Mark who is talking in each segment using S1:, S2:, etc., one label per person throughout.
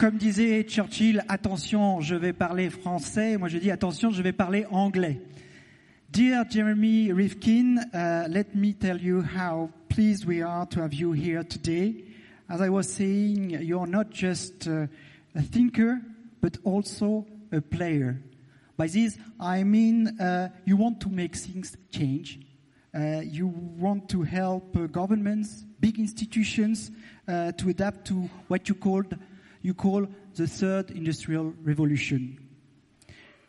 S1: Comme disait Churchill, attention, je vais parler français. Moi, je dis attention, je vais parler anglais. Dear Jeremy Rifkin, uh, let me tell you how pleased we are to have you here today. As I was saying, you're not just uh, a thinker, but also a player. By this, I mean uh, you want to make things change. Uh, you want to help uh, governments, big institutions, uh, to adapt to what you called you call the third industrial revolution.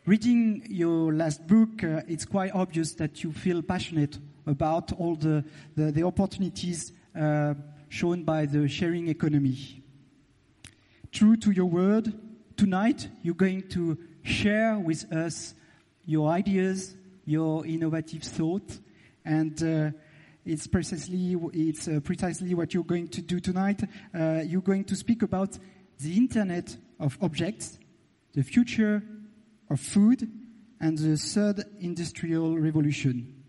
S1: Reading your last book, uh, it's quite obvious that you feel passionate about all the, the, the opportunities uh, shown by the sharing economy. True to your word, tonight you're going to share with us your ideas, your innovative thought, and uh, it's precisely it's uh, precisely what you're going to do tonight. Uh, you're going to speak about the Internet of Objects, the future of food, and the third industrial revolution.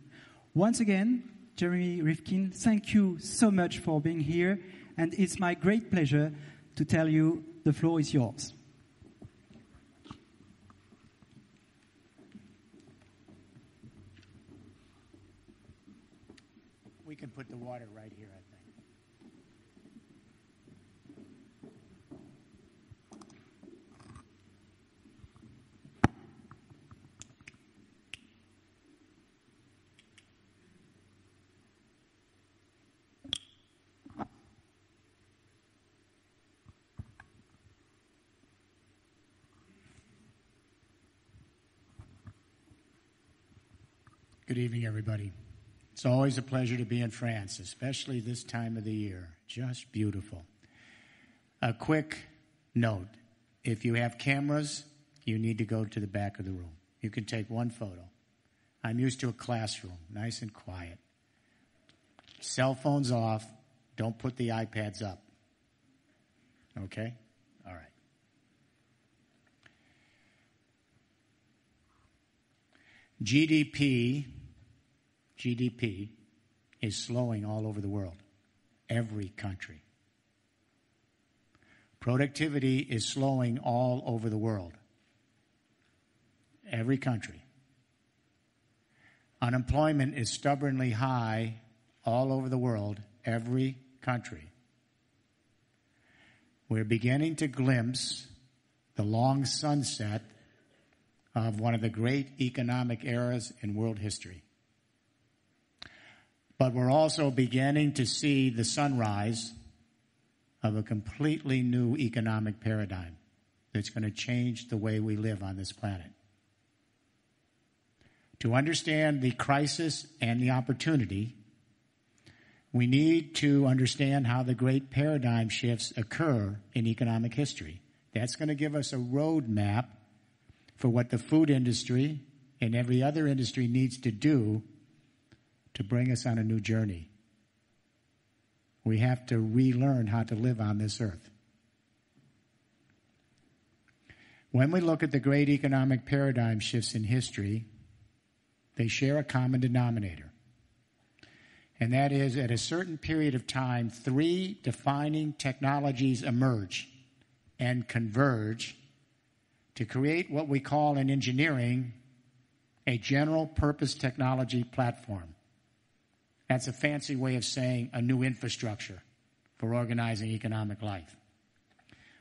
S1: Once again, Jeremy Rifkin, thank you so much for being here, and it's my great pleasure to tell you the floor is yours.
S2: We can put the water right here, I think. Good evening, everybody. It's always a pleasure to be in France, especially this time of the year. Just beautiful. A quick note if you have cameras, you need to go to the back of the room. You can take one photo. I'm used to a classroom, nice and quiet. Cell phones off. Don't put the iPads up. Okay? All right. GDP, GDP is slowing all over the world, every country. Productivity is slowing all over the world, every country. Unemployment is stubbornly high all over the world, every country. We're beginning to glimpse the long sunset of one of the great economic eras in world history. But we're also beginning to see the sunrise of a completely new economic paradigm that's going to change the way we live on this planet. To understand the crisis and the opportunity, we need to understand how the great paradigm shifts occur in economic history. That's going to give us a roadmap for what the food industry and every other industry needs to do to bring us on a new journey. We have to relearn how to live on this earth. When we look at the great economic paradigm shifts in history, they share a common denominator. And that is, at a certain period of time, three defining technologies emerge and converge to create what we call in engineering a general purpose technology platform. That's a fancy way of saying a new infrastructure for organizing economic life.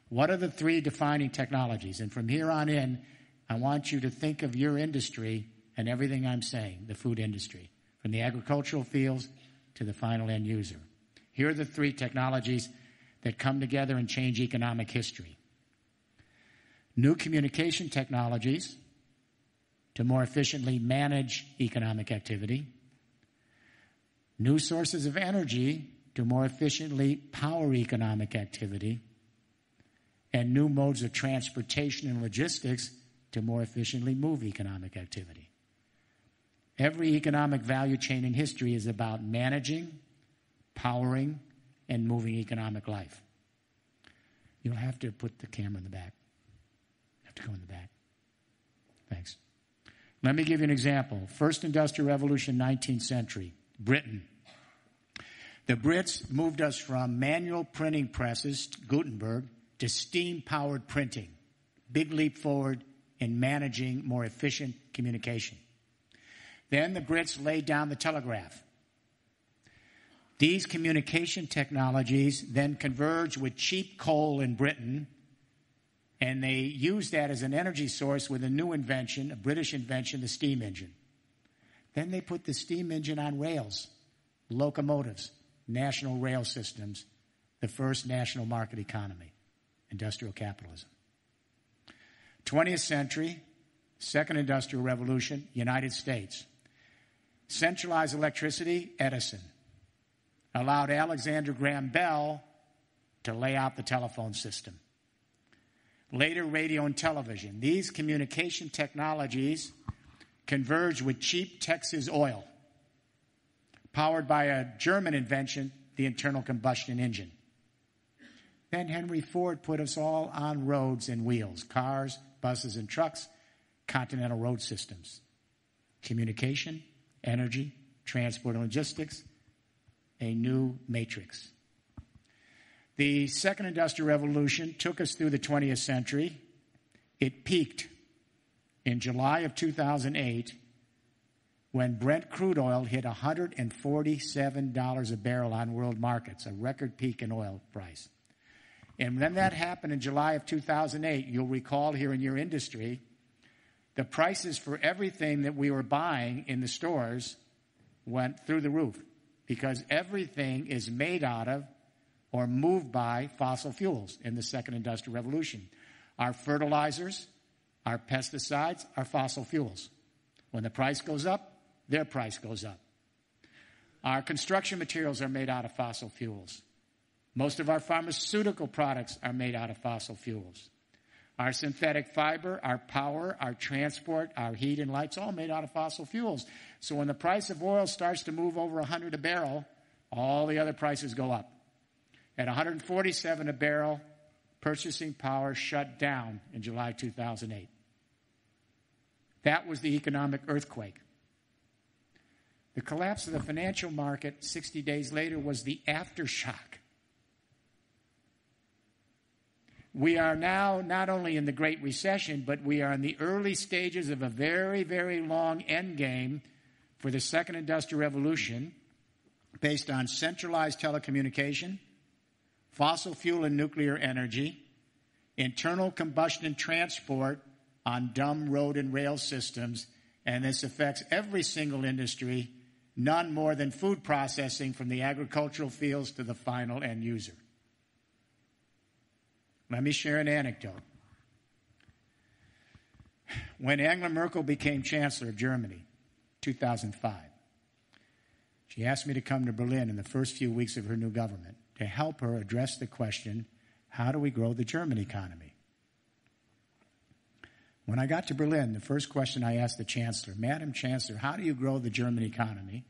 S2: What are the three defining technologies? And from here on in, I want you to think of your industry and everything I'm saying, the food industry, from the agricultural fields to the final end user. Here are the three technologies that come together and change economic history. New communication technologies to more efficiently manage economic activity. New sources of energy to more efficiently power economic activity. And new modes of transportation and logistics to more efficiently move economic activity. Every economic value chain in history is about managing, powering, and moving economic life. You'll have to put the camera in the back. You have to go in the back. Thanks. Let me give you an example. First Industrial Revolution, 19th century, Britain. The Brits moved us from manual printing presses, Gutenberg, to steam powered printing. Big leap forward in managing more efficient communication. Then the Brits laid down the telegraph. These communication technologies then converged with cheap coal in Britain, and they used that as an energy source with a new invention, a British invention, the steam engine. Then they put the steam engine on rails, locomotives, national rail systems, the first national market economy, industrial capitalism. 20th century, second industrial revolution, United States. Centralized electricity, Edison. Allowed Alexander Graham Bell to lay out the telephone system. Later, radio and television. These communication technologies converged with cheap Texas oil, powered by a German invention, the internal combustion engine. Then Henry Ford put us all on roads and wheels cars, buses, and trucks, continental road systems. Communication, energy, transport and logistics, a new matrix. The second industrial revolution took us through the 20th century. It peaked in July of 2008 when Brent crude oil hit $147 a barrel on world markets, a record peak in oil price. And when that happened in July of 2008, you'll recall here in your industry, the prices for everything that we were buying in the stores went through the roof because everything is made out of or moved by fossil fuels in the second industrial revolution. Our fertilizers, our pesticides, our fossil fuels. When the price goes up, their price goes up. Our construction materials are made out of fossil fuels. Most of our pharmaceutical products are made out of fossil fuels. Our synthetic fiber, our power, our transport, our heat and lights, all made out of fossil fuels. So when the price of oil starts to move over 100 a barrel, all the other prices go up. At 147 a barrel, purchasing power shut down in July 2008. That was the economic earthquake. The collapse of the financial market 60 days later was the aftershock. We are now not only in the Great Recession, but we are in the early stages of a very, very long end game for the second industrial revolution based on centralized telecommunication, fossil fuel and nuclear energy, internal combustion and transport on dumb road and rail systems, and this affects every single industry, none more than food processing from the agricultural fields to the final end user. Let me share an anecdote. When Angela Merkel became Chancellor of Germany, 2005, she asked me to come to Berlin in the first few weeks of her new government to help her address the question how do we grow the German economy? When I got to Berlin, the first question I asked the Chancellor, Madam Chancellor, how do you grow the German economy,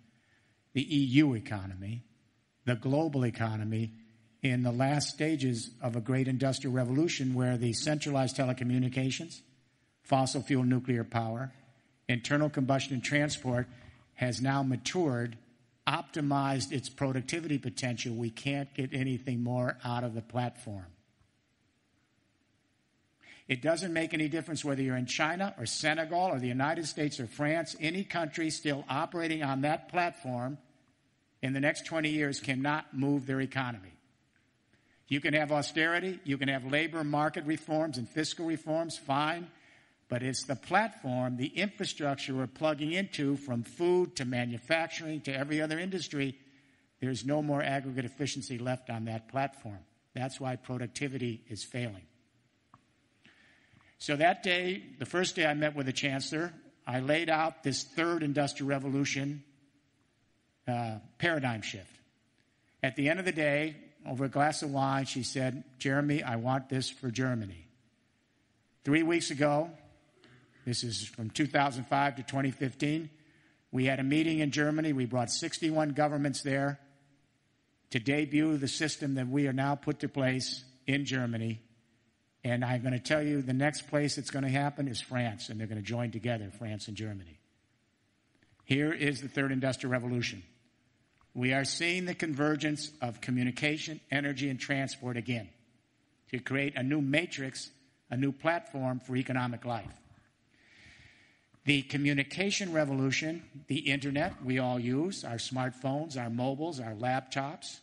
S2: the EU economy, the global economy, in the last stages of a great industrial revolution where the centralized telecommunications, fossil fuel nuclear power, internal combustion and transport has now matured, optimized its productivity potential. We can't get anything more out of the platform. It doesn't make any difference whether you're in China or Senegal or the United States or France, any country still operating on that platform in the next 20 years cannot move their economy. You can have austerity, you can have labor market reforms and fiscal reforms, fine. But it's the platform, the infrastructure we're plugging into from food to manufacturing to every other industry. There's no more aggregate efficiency left on that platform. That's why productivity is failing. So that day, the first day I met with the chancellor, I laid out this third industrial revolution uh, paradigm shift. At the end of the day, over a glass of wine, she said, Jeremy, I want this for Germany. Three weeks ago, this is from 2005 to 2015, we had a meeting in Germany. We brought 61 governments there to debut the system that we are now put to place in Germany. And I'm going to tell you the next place it's going to happen is France, and they're going to join together, France and Germany. Here is the third industrial revolution. We are seeing the convergence of communication, energy, and transport again. to create a new matrix, a new platform for economic life. The communication revolution, the internet we all use, our smartphones, our mobiles, our laptops,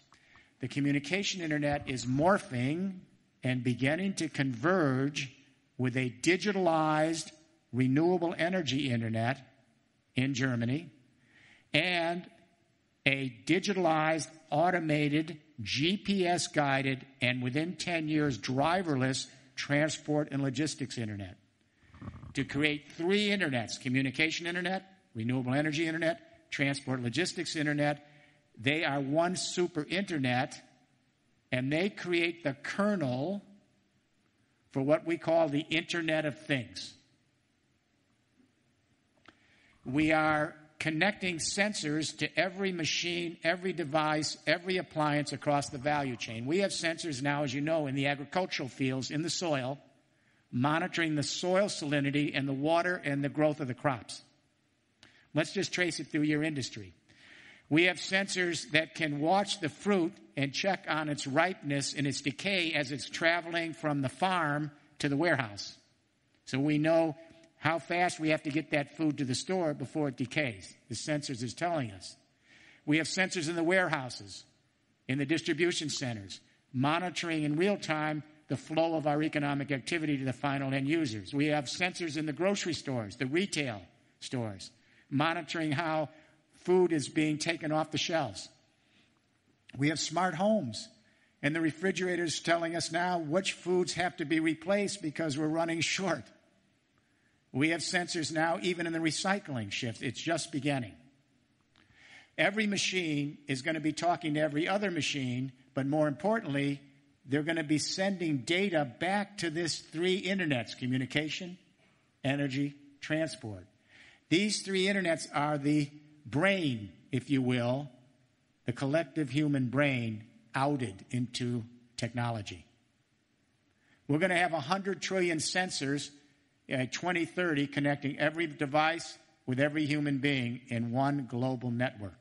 S2: the communication internet is morphing and beginning to converge with a digitalized renewable energy internet in Germany and a digitalized, automated, GPS guided, and within 10 years, driverless transport and logistics internet to create three internets communication internet, renewable energy internet, transport logistics internet. They are one super internet, and they create the kernel for what we call the Internet of Things. We are connecting sensors to every machine, every device, every appliance across the value chain. We have sensors now, as you know, in the agricultural fields, in the soil, monitoring the soil salinity and the water and the growth of the crops. Let's just trace it through your industry. We have sensors that can watch the fruit and check on its ripeness and its decay as it's traveling from the farm to the warehouse. So we know how fast we have to get that food to the store before it decays. The sensors is telling us. We have sensors in the warehouses, in the distribution centers, monitoring in real time the flow of our economic activity to the final end users. We have sensors in the grocery stores, the retail stores, monitoring how food is being taken off the shelves. We have smart homes, and the refrigerators telling us now which foods have to be replaced because we're running short. We have sensors now, even in the recycling shift. It's just beginning. Every machine is going to be talking to every other machine, but more importantly, they're going to be sending data back to this three internets communication, energy, transport. These three internets are the brain, if you will, the collective human brain outed into technology. We're going to have 100 trillion sensors in 2030 connecting every device with every human being in one global network.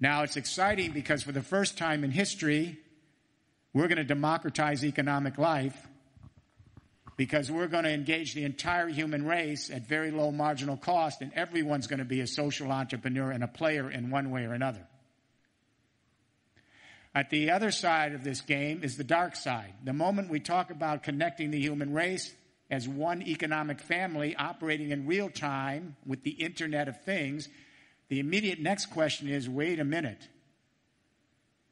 S2: Now, it's exciting because for the first time in history, we're going to democratize economic life because we're going to engage the entire human race at very low marginal cost, and everyone's going to be a social entrepreneur and a player in one way or another. At the other side of this game is the dark side. The moment we talk about connecting the human race as one economic family operating in real time with the Internet of Things, the immediate next question is wait a minute.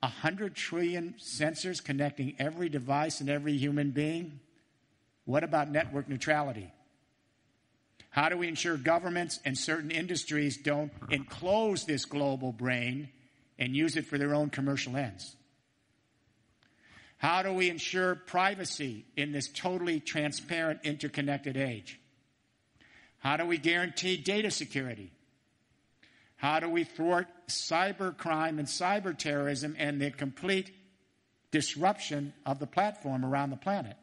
S2: A hundred trillion sensors connecting every device and every human being? What about network neutrality? How do we ensure governments and certain industries don't enclose this global brain and use it for their own commercial ends? How do we ensure privacy in this totally transparent, interconnected age? How do we guarantee data security? How do we thwart cybercrime and cyber terrorism and the complete disruption of the platform around the planet?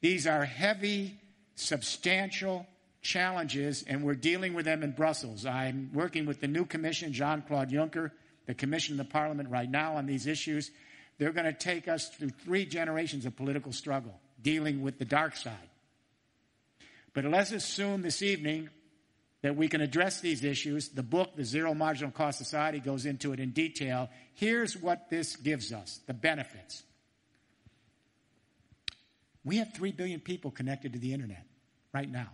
S2: These are heavy, substantial challenges, and we're dealing with them in Brussels. I'm working with the new commission, Jean Claude Juncker, the commission of the parliament right now on these issues. They're going to take us through three generations of political struggle, dealing with the dark side. But let's assume this evening that we can address these issues. The book, The Zero Marginal Cost Society, goes into it in detail. Here's what this gives us the benefits. We have 3 billion people connected to the internet right now.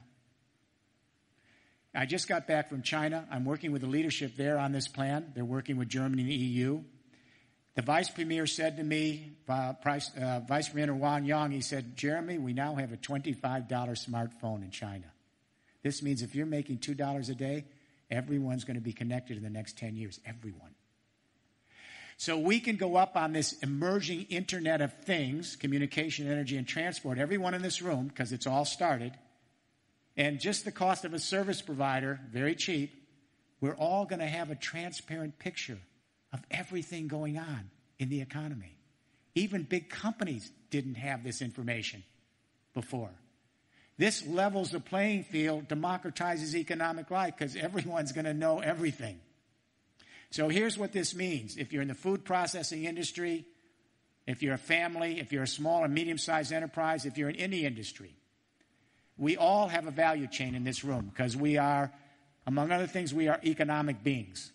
S2: I just got back from China. I'm working with the leadership there on this plan. They're working with Germany and the EU. The vice premier said to me, uh, Price, uh, Vice Premier Wang Yang, he said, Jeremy, we now have a $25 smartphone in China. This means if you're making $2 a day, everyone's going to be connected in the next 10 years. Everyone. So we can go up on this emerging Internet of Things, communication, energy, and transport, everyone in this room, because it's all started, and just the cost of a service provider, very cheap, we're all going to have a transparent picture of everything going on in the economy. Even big companies didn't have this information before. This levels the playing field, democratizes economic life because everyone's going to know everything. So here's what this means. If you're in the food processing industry, if you're a family, if you're a small or medium sized enterprise, if you're in any industry, we all have a value chain in this room because we are, among other things, we are economic beings.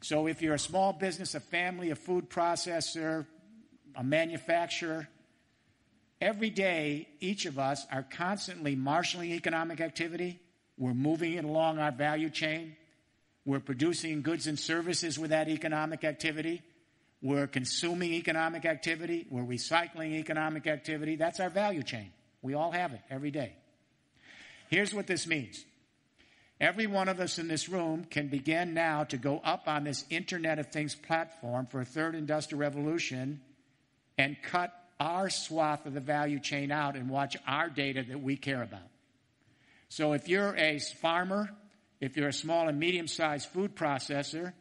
S2: So if you're a small business, a family, a food processor, a manufacturer, every day, each of us are constantly marshaling economic activity. We're moving it along our value chain. We're producing goods and services with that economic activity. We're consuming economic activity. We're recycling economic activity. That's our value chain. We all have it every day. Here's what this means. Every one of us in this room can begin now to go up on this Internet of Things platform for a third industrial revolution and cut our swath of the value chain out and watch our data that we care about. So if you're a farmer, if you're a small and medium sized food processor,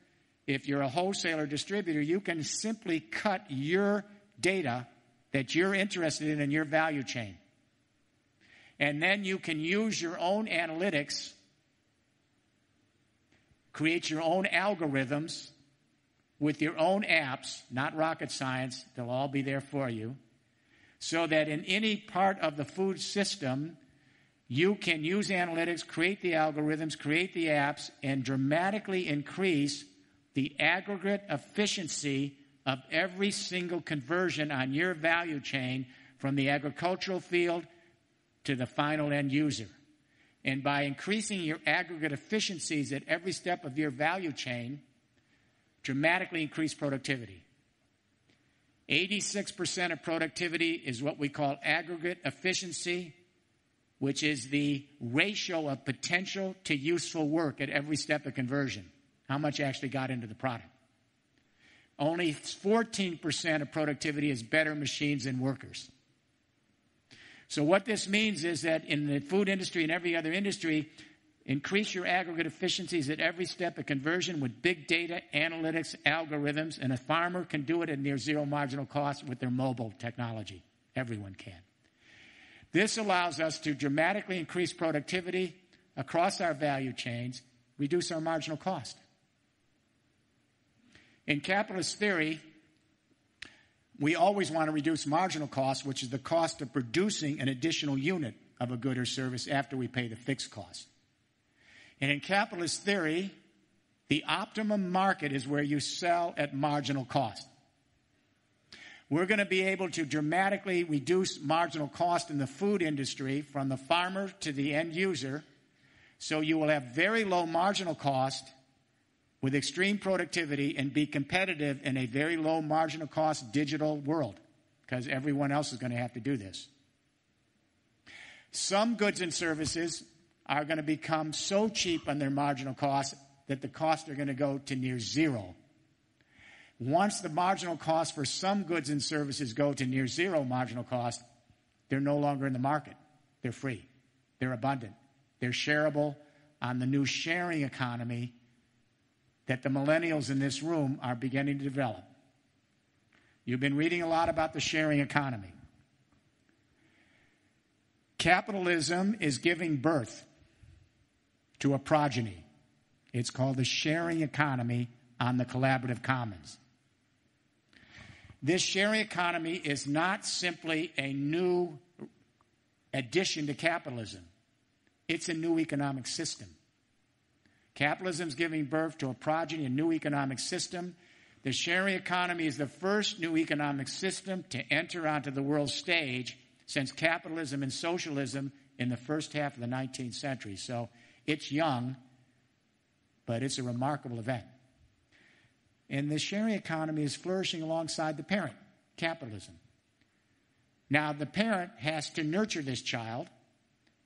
S2: if you're a wholesaler distributor, you can simply cut your data that you're interested in in your value chain. And then you can use your own analytics, create your own algorithms with your own apps, not rocket science, they'll all be there for you, so that in any part of the food system, you can use analytics, create the algorithms, create the apps, and dramatically increase the aggregate efficiency of every single conversion on your value chain from the agricultural field to the final end user. And by increasing your aggregate efficiencies at every step of your value chain, dramatically increase productivity. 86% of productivity is what we call aggregate efficiency which is the ratio of potential to useful work at every step of conversion. How much actually got into the product? Only 14% of productivity is better machines than workers. So, what this means is that in the food industry and every other industry, increase your aggregate efficiencies at every step of conversion with big data, analytics, algorithms, and a farmer can do it at near zero marginal cost with their mobile technology. Everyone can. This allows us to dramatically increase productivity across our value chains, reduce our marginal cost. In capitalist theory, we always want to reduce marginal cost, which is the cost of producing an additional unit of a good or service after we pay the fixed cost. And in capitalist theory, the optimum market is where you sell at marginal cost we're going to be able to dramatically reduce marginal cost in the food industry from the farmer to the end user. So you will have very low marginal cost with extreme productivity and be competitive in a very low marginal cost digital world because everyone else is going to have to do this. Some goods and services are going to become so cheap on their marginal cost that the costs are going to go to near zero once the marginal cost for some goods and services go to near zero marginal cost, they're no longer in the market. They're free. They're abundant. They're shareable on the new sharing economy that the millennials in this room are beginning to develop. You've been reading a lot about the sharing economy. Capitalism is giving birth to a progeny. It's called the sharing economy on the collaborative commons. This sharing economy is not simply a new addition to capitalism, it's a new economic system. Capitalism is giving birth to a progeny, a new economic system. The sharing economy is the first new economic system to enter onto the world stage since capitalism and socialism in the first half of the 19th century. So it's young, but it's a remarkable event. And the sharing economy is flourishing alongside the parent, capitalism. Now, the parent has to nurture this child.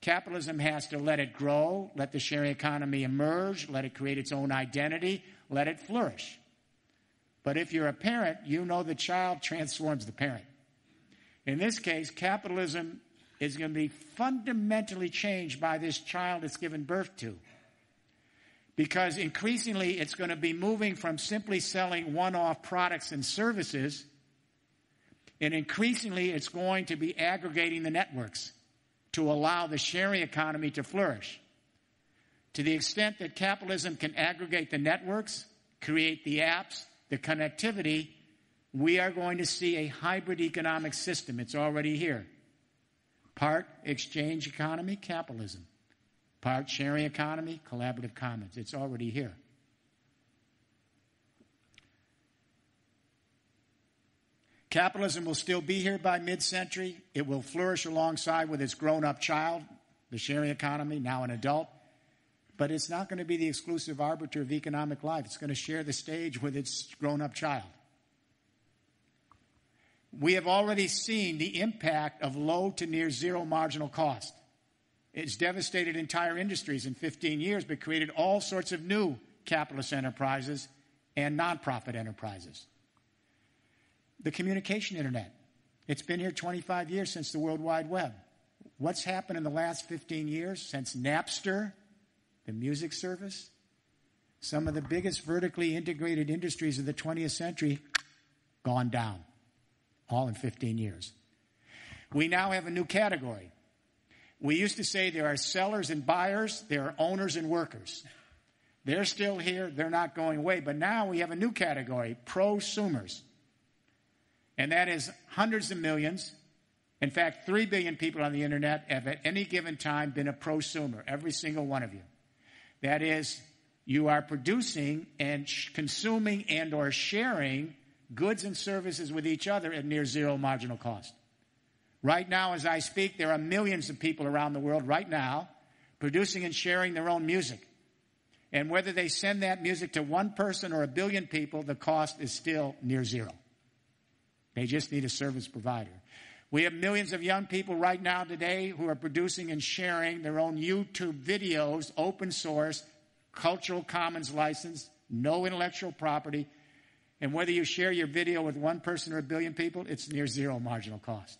S2: Capitalism has to let it grow, let the sharing economy emerge, let it create its own identity, let it flourish. But if you're a parent, you know the child transforms the parent. In this case, capitalism is going to be fundamentally changed by this child it's given birth to because increasingly it's going to be moving from simply selling one off products and services, and increasingly it's going to be aggregating the networks to allow the sharing economy to flourish. To the extent that capitalism can aggregate the networks, create the apps, the connectivity, we are going to see a hybrid economic system. It's already here. Part exchange economy, capitalism. Part sharing economy, collaborative commons. It's already here. Capitalism will still be here by mid century. It will flourish alongside with its grown up child, the sharing economy, now an adult. But it's not going to be the exclusive arbiter of economic life. It's going to share the stage with its grown up child. We have already seen the impact of low to near zero marginal cost. It's devastated entire industries in 15 years, but created all sorts of new capitalist enterprises and nonprofit enterprises. The communication internet. It's been here 25 years since the World Wide Web. What's happened in the last 15 years since Napster, the music service? Some of the biggest vertically integrated industries of the 20th century gone down, all in 15 years. We now have a new category. We used to say there are sellers and buyers, there are owners and workers. They're still here, they're not going away. But now we have a new category prosumers. And that is hundreds of millions. In fact, 3 billion people on the internet have at any given time been a prosumer, every single one of you. That is, you are producing and sh- consuming and or sharing goods and services with each other at near zero marginal cost. Right now, as I speak, there are millions of people around the world right now producing and sharing their own music. And whether they send that music to one person or a billion people, the cost is still near zero. They just need a service provider. We have millions of young people right now today who are producing and sharing their own YouTube videos, open source, cultural commons license, no intellectual property. And whether you share your video with one person or a billion people, it's near zero marginal cost.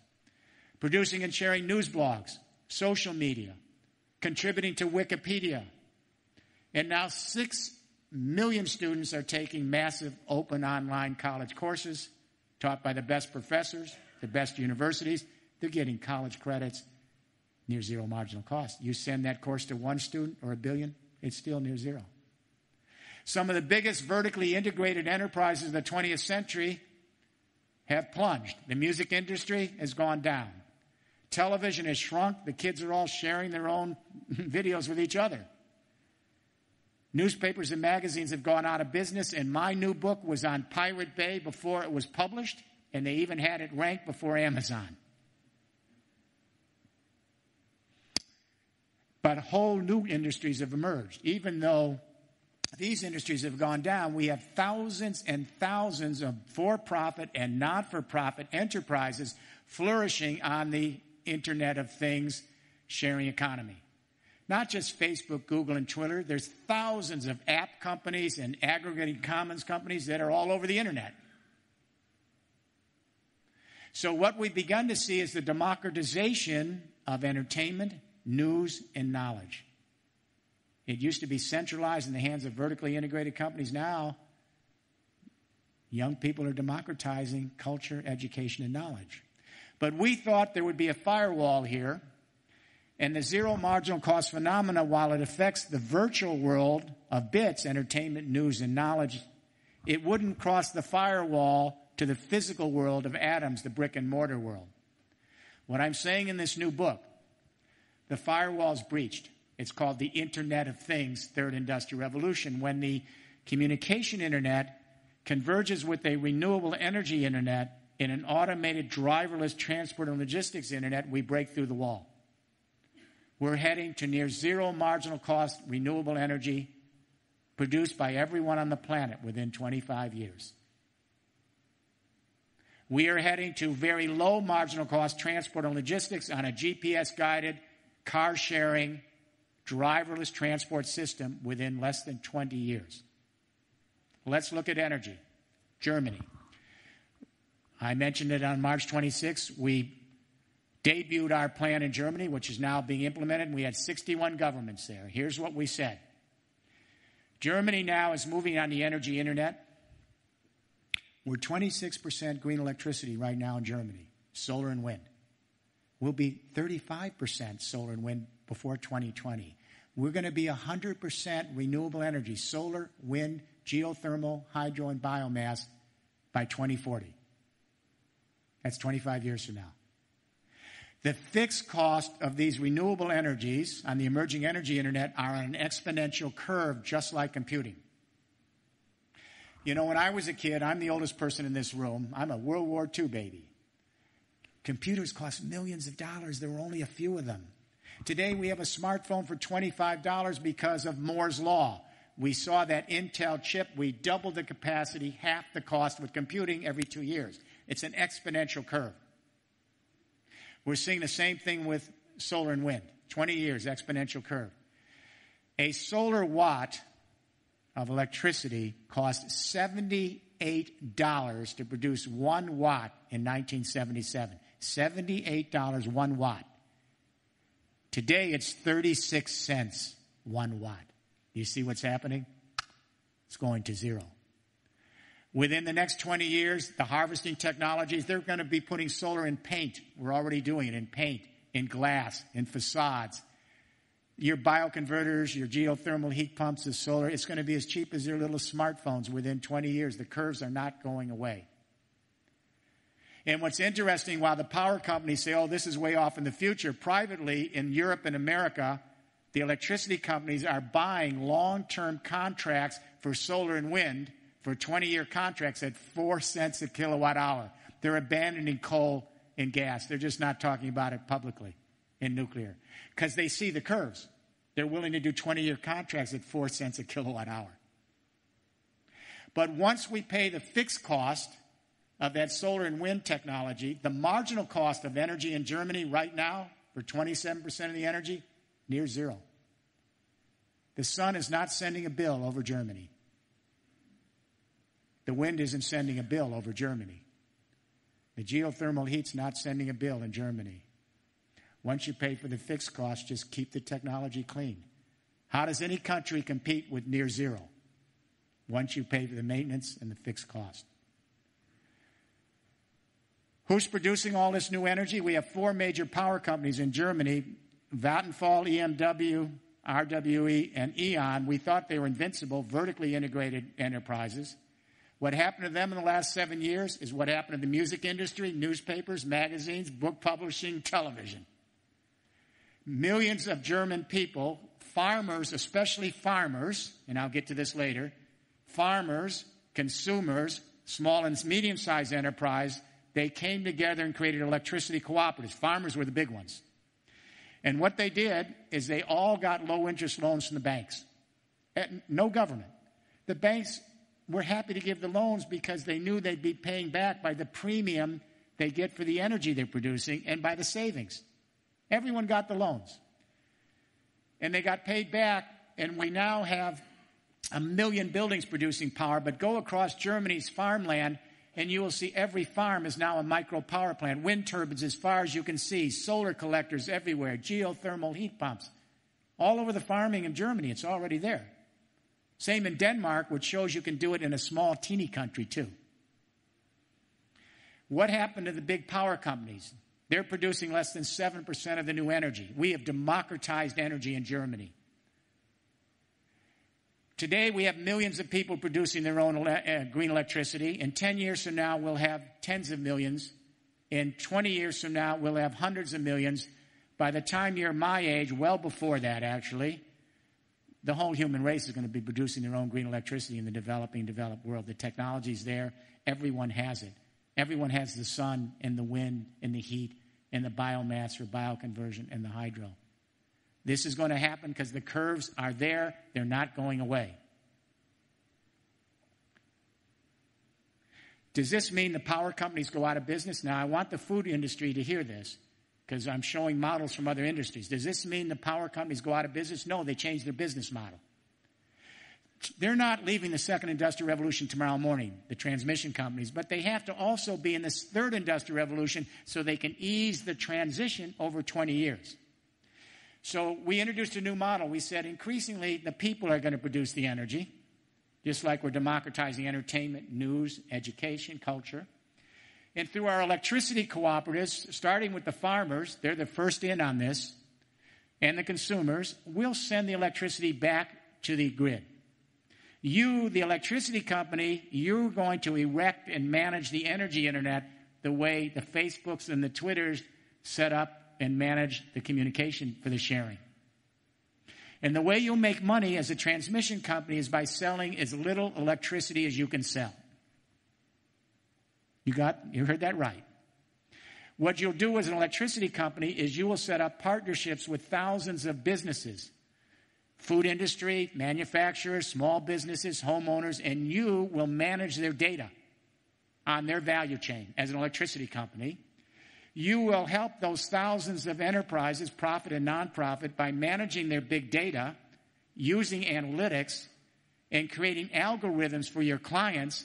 S2: Producing and sharing news blogs, social media, contributing to Wikipedia. And now six million students are taking massive open online college courses taught by the best professors, the best universities. They're getting college credits near zero marginal cost. You send that course to one student or a billion, it's still near zero. Some of the biggest vertically integrated enterprises of the 20th century have plunged. The music industry has gone down. Television has shrunk. The kids are all sharing their own videos with each other. Newspapers and magazines have gone out of business, and my new book was on Pirate Bay before it was published, and they even had it ranked before Amazon. But whole new industries have emerged. Even though these industries have gone down, we have thousands and thousands of for profit and not for profit enterprises flourishing on the Internet of Things sharing economy. Not just Facebook, Google, and Twitter. There's thousands of app companies and aggregating commons companies that are all over the internet. So, what we've begun to see is the democratization of entertainment, news, and knowledge. It used to be centralized in the hands of vertically integrated companies. Now, young people are democratizing culture, education, and knowledge. But we thought there would be a firewall here and the zero marginal cost phenomena, while it affects the virtual world of bits, entertainment, news, and knowledge, it wouldn't cross the firewall to the physical world of atoms, the brick and mortar world. What I'm saying in this new book, the firewall is breached. It's called the Internet of Things, Third Industrial Revolution. When the communication internet converges with a renewable energy internet in an automated driverless transport and logistics internet, we break through the wall. We're heading to near zero marginal cost renewable energy produced by everyone on the planet within 25 years. We are heading to very low marginal cost transport and logistics on a GPS guided, car sharing, driverless transport system within less than 20 years. Let's look at energy. Germany. I mentioned it on March 26. We debuted our plan in Germany, which is now being implemented, and we had 61 governments there. Here's what we said Germany now is moving on the energy internet. We're 26% green electricity right now in Germany, solar and wind. We'll be 35% solar and wind before 2020. We're going to be 100% renewable energy, solar, wind, geothermal, hydro, and biomass by 2040. That's 25 years from now. The fixed cost of these renewable energies on the emerging energy internet are on an exponential curve, just like computing. You know, when I was a kid, I'm the oldest person in this room. I'm a World War II baby. Computers cost millions of dollars. There were only a few of them. Today we have a smartphone for $25 because of Moore's Law. We saw that Intel chip, we doubled the capacity, half the cost with computing every two years. It's an exponential curve. We're seeing the same thing with solar and wind. 20 years, exponential curve. A solar watt of electricity cost $78 to produce one watt in 1977. $78 one watt. Today it's 36 cents one watt. You see what's happening? It's going to zero. Within the next 20 years, the harvesting technologies, they're going to be putting solar in paint. We're already doing it in paint, in glass, in facades. Your bioconverters, your geothermal heat pumps, the solar, it's going to be as cheap as your little smartphones within 20 years. The curves are not going away. And what's interesting, while the power companies say, oh, this is way off in the future, privately in Europe and America, the electricity companies are buying long term contracts for solar and wind for 20 year contracts at four cents a kilowatt hour. They're abandoning coal and gas. They're just not talking about it publicly in nuclear because they see the curves. They're willing to do 20 year contracts at four cents a kilowatt hour. But once we pay the fixed cost of that solar and wind technology, the marginal cost of energy in Germany right now for 27% of the energy, near zero. The sun is not sending a bill over Germany. The wind isn't sending a bill over Germany. The geothermal heat's not sending a bill in Germany. Once you pay for the fixed cost, just keep the technology clean. How does any country compete with near zero? Once you pay for the maintenance and the fixed cost. Who's producing all this new energy? We have four major power companies in Germany Vattenfall, EnBW, RWE, and E.ON. We thought they were invincible, vertically integrated enterprises. What happened to them in the last seven years is what happened to the music industry, newspapers, magazines, book publishing, television. Millions of German people, farmers, especially farmers, and I'll get to this later, farmers, consumers, small and medium sized enterprise, they came together and created electricity cooperatives. Farmers were the big ones. And what they did is they all got low interest loans from the banks. Eh, no government. The banks were happy to give the loans because they knew they'd be paying back by the premium they get for the energy they're producing and by the savings. Everyone got the loans. And they got paid back, and we now have a million buildings producing power. But go across Germany's farmland, and you will see every farm is now a micro power plant. Wind turbines as far as you can see, solar collectors everywhere, geothermal heat pumps. All over the farming in Germany, it's already there. Same in Denmark, which shows you can do it in a small, teeny country too. What happened to the big power companies? They're producing less than 7% of the new energy. We have democratized energy in Germany. Today, we have millions of people producing their own uh, green electricity. In 10 years from now, we'll have tens of millions. In 20 years from now, we'll have hundreds of millions. By the time you're my age, well before that, actually, the whole human race is going to be producing their own green electricity in the developing, developed world. The technology's there. Everyone has it. Everyone has the sun and the wind and the heat and the biomass for bioconversion and the hydro. This is going to happen because the curves are there. They're not going away. Does this mean the power companies go out of business? Now, I want the food industry to hear this because I'm showing models from other industries. Does this mean the power companies go out of business? No, they change their business model. They're not leaving the second industrial revolution tomorrow morning, the transmission companies, but they have to also be in this third industrial revolution so they can ease the transition over 20 years. So we introduced a new model. We said increasingly the people are going to produce the energy, just like we're democratizing entertainment, news, education, culture. And through our electricity cooperatives, starting with the farmers, they're the first in on this, and the consumers, we'll send the electricity back to the grid. You, the electricity company, you're going to erect and manage the energy internet the way the Facebooks and the Twitters set up and manage the communication for the sharing. And the way you'll make money as a transmission company is by selling as little electricity as you can sell. You got, you heard that right. What you'll do as an electricity company is you will set up partnerships with thousands of businesses, food industry, manufacturers, small businesses, homeowners, and you will manage their data on their value chain as an electricity company. You will help those thousands of enterprises, profit and nonprofit, by managing their big data, using analytics, and creating algorithms for your clients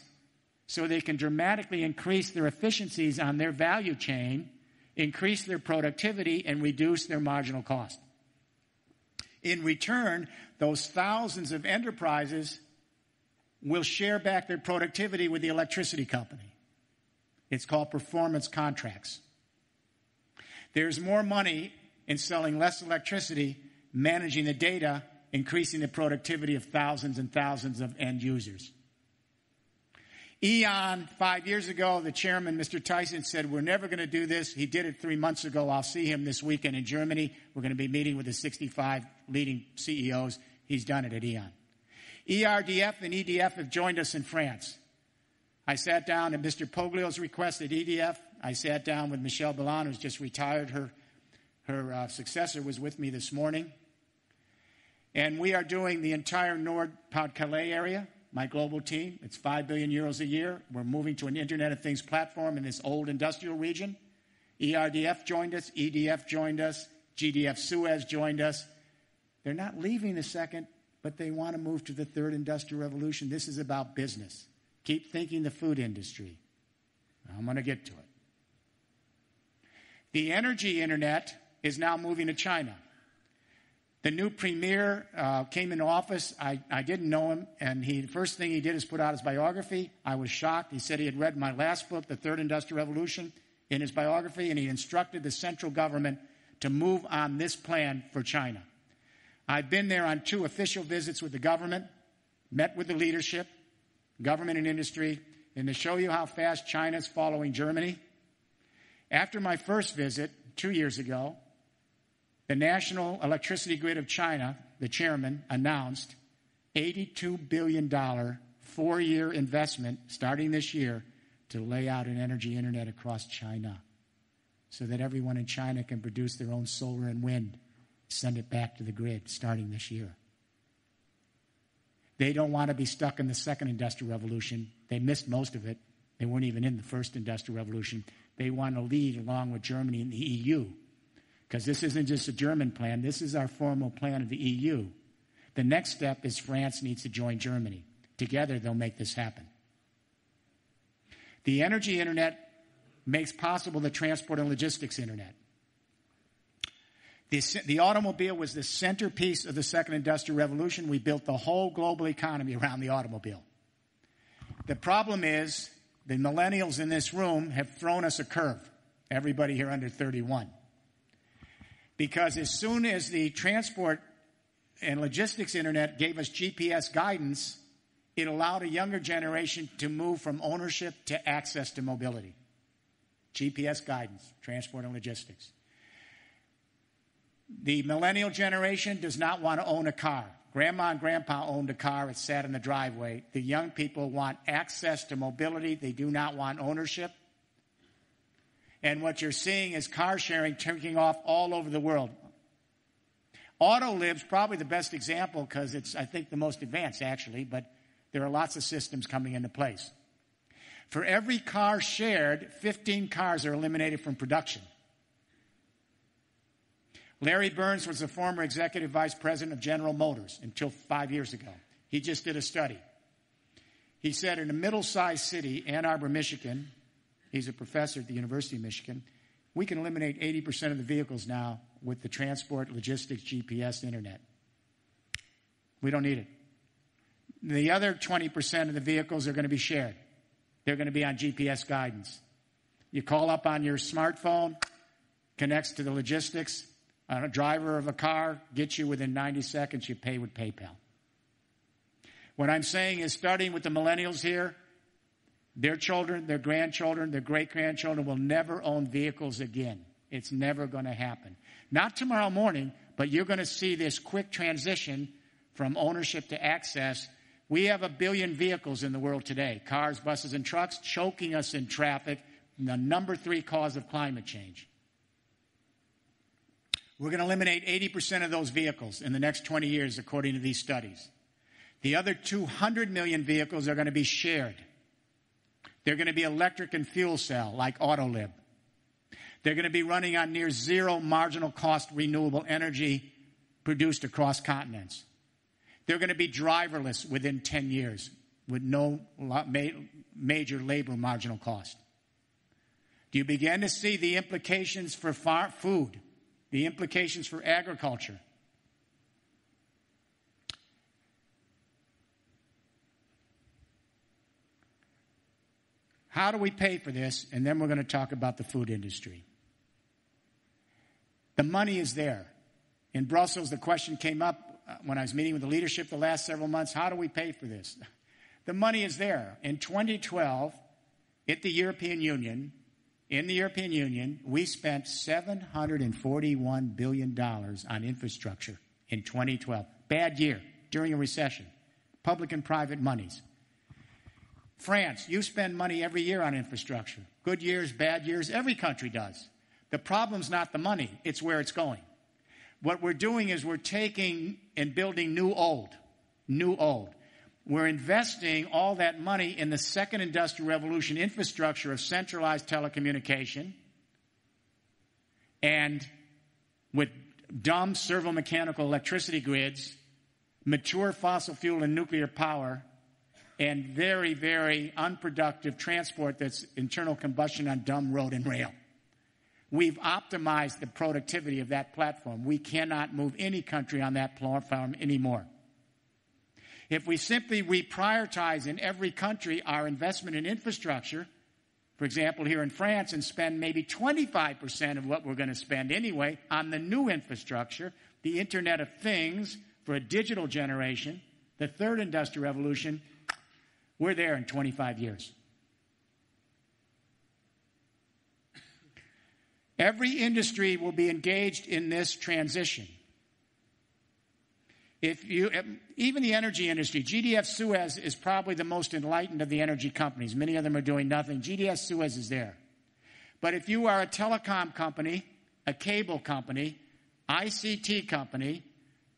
S2: so they can dramatically increase their efficiencies on their value chain, increase their productivity, and reduce their marginal cost. In return, those thousands of enterprises will share back their productivity with the electricity company. It's called performance contracts. There's more money in selling less electricity, managing the data, increasing the productivity of thousands and thousands of end users. E.ON, five years ago, the chairman, Mr. Teyssen, said, We're never going to do this. He did it three months ago. I'll see him this weekend in Germany. We're going to be meeting with the 65 leading CEOs. He's done it at E.ON. ERDF and EDF have joined us in France. I sat down at Mr. Proglio's request at EDF. I sat down with Michèle Bellon, who's just retired. Her, her uh, successor was with me this morning. And we are doing the entire Nord Pas Calais area, my global team. It's 5 billion euros a year. We're moving to an Internet of Things platform in this old industrial region. ERDF joined us, EDF joined us, GDF Suez joined us. They're not leaving the second, but they want to move to the third industrial revolution. This is about business. Keep thinking the food industry. I'm going to get to it. The energy internet is now moving to China. The new premier uh, came into office. I, I didn't know him, and he the first thing he did is put out his biography. I was shocked. He said he had read my last book, The Third Industrial Revolution, in his biography, and he instructed the central government to move on this plan for China. I've been there on two official visits with the government, met with the leadership, government and industry, and to show you how fast China is following Germany. After my first visit two years ago, the National Electricity Grid of China, the chairman, announced $82 billion four year investment starting this year to lay out an energy internet across China so that everyone in China can produce their own solar and wind, send it back to the grid starting this year. They don't want to be stuck in the second industrial revolution. They missed most of it. They weren't even in the first industrial revolution. They want to lead along with Germany and the EU. Because this isn't just a German plan, this is our formal plan of the EU. The next step is France needs to join Germany. Together, they'll make this happen. The energy internet makes possible the transport and logistics internet. The, the, automobile was the centerpiece of the second industrial revolution. We built the whole global economy around the automobile. The problem is the millennials in this room have thrown us a curve. Everybody here under 31. Because as soon as the transport and logistics internet gave us GPS guidance, it allowed a younger generation to move from ownership to access to mobility. GPS guidance, transport and logistics. The millennial generation does not want to own a car. Grandma and grandpa owned a car, it sat in the driveway. The young people want access to mobility, they do not want ownership. And what you're seeing is car sharing taking off all over the world. Autolib's probably the best example because it's, I think, the most advanced actually, but there are lots of systems coming into place. For every car shared, 15 cars are eliminated from production. Larry Burns was the former executive vice president of General Motors until five years ago. He just did a study. He said in a middle sized city, Ann Arbor, Michigan, he's a professor at the University of Michigan, we can eliminate 80% of the vehicles now with the transport, logistics, GPS, internet. We don't need it. The other 20% of the vehicles are going to be shared. They're going to be on GPS guidance. You call up on your smartphone, connects to the logistics, a driver of a car gets you within 90 seconds, you pay with PayPal. What I'm saying is, starting with the millennials here, Their children, their grandchildren, their great grandchildren will never own vehicles again. It's never going to happen. Not tomorrow morning, but you're going to see this quick transition from ownership to access. We have a billion vehicles in the world today cars, buses, and trucks choking us in traffic, the number three cause of climate change. We're going to eliminate 80% of those vehicles in the next 20 years, according to these studies. The other 200 million vehicles are going to be shared. They're going to be electric and fuel cell, like Autolib. They're going to be running on near zero marginal cost renewable energy produced across continents. They're going to be driverless within 10 years with no major labor marginal cost. Do you begin to see the implications for food, the implications for agriculture? How do we pay for this? And then we're going to talk about the food industry. The money is there. In Brussels, the question came up uh, when I was meeting with the leadership the last several months how do we pay for this? The money is there. In 2012, at the European Union, in the European Union, we spent $741 billion on infrastructure in 2012. Bad year, during a recession. Public and private monies. France, you spend money every year on infrastructure. Good years, bad years, every country does. The problem's not the money, it's where it's going. What we're doing is we're taking and building new old, new old. We're investing all that money in the second industrial revolution infrastructure of centralized telecommunication and with dumb servo-mechanical electricity grids, mature fossil fuel and nuclear power, and very, very unproductive transport that's internal combustion on dumb road and rail. We've optimized the productivity of that platform. We cannot move any country on that platform anymore. If we simply reprioritize in every country our investment in infrastructure, for example, here in France, and spend maybe 25% of what we're going to spend anyway on the new infrastructure, the Internet of Things for a digital generation, the third industrial revolution, we're there in 25 years. Every industry will be engaged in this transition. If you, even the energy industry, GDF Suez is probably the most enlightened of the energy companies. Many of them are doing nothing. GDF Suez is there. But if you are a telecom company, a cable company, ICT company,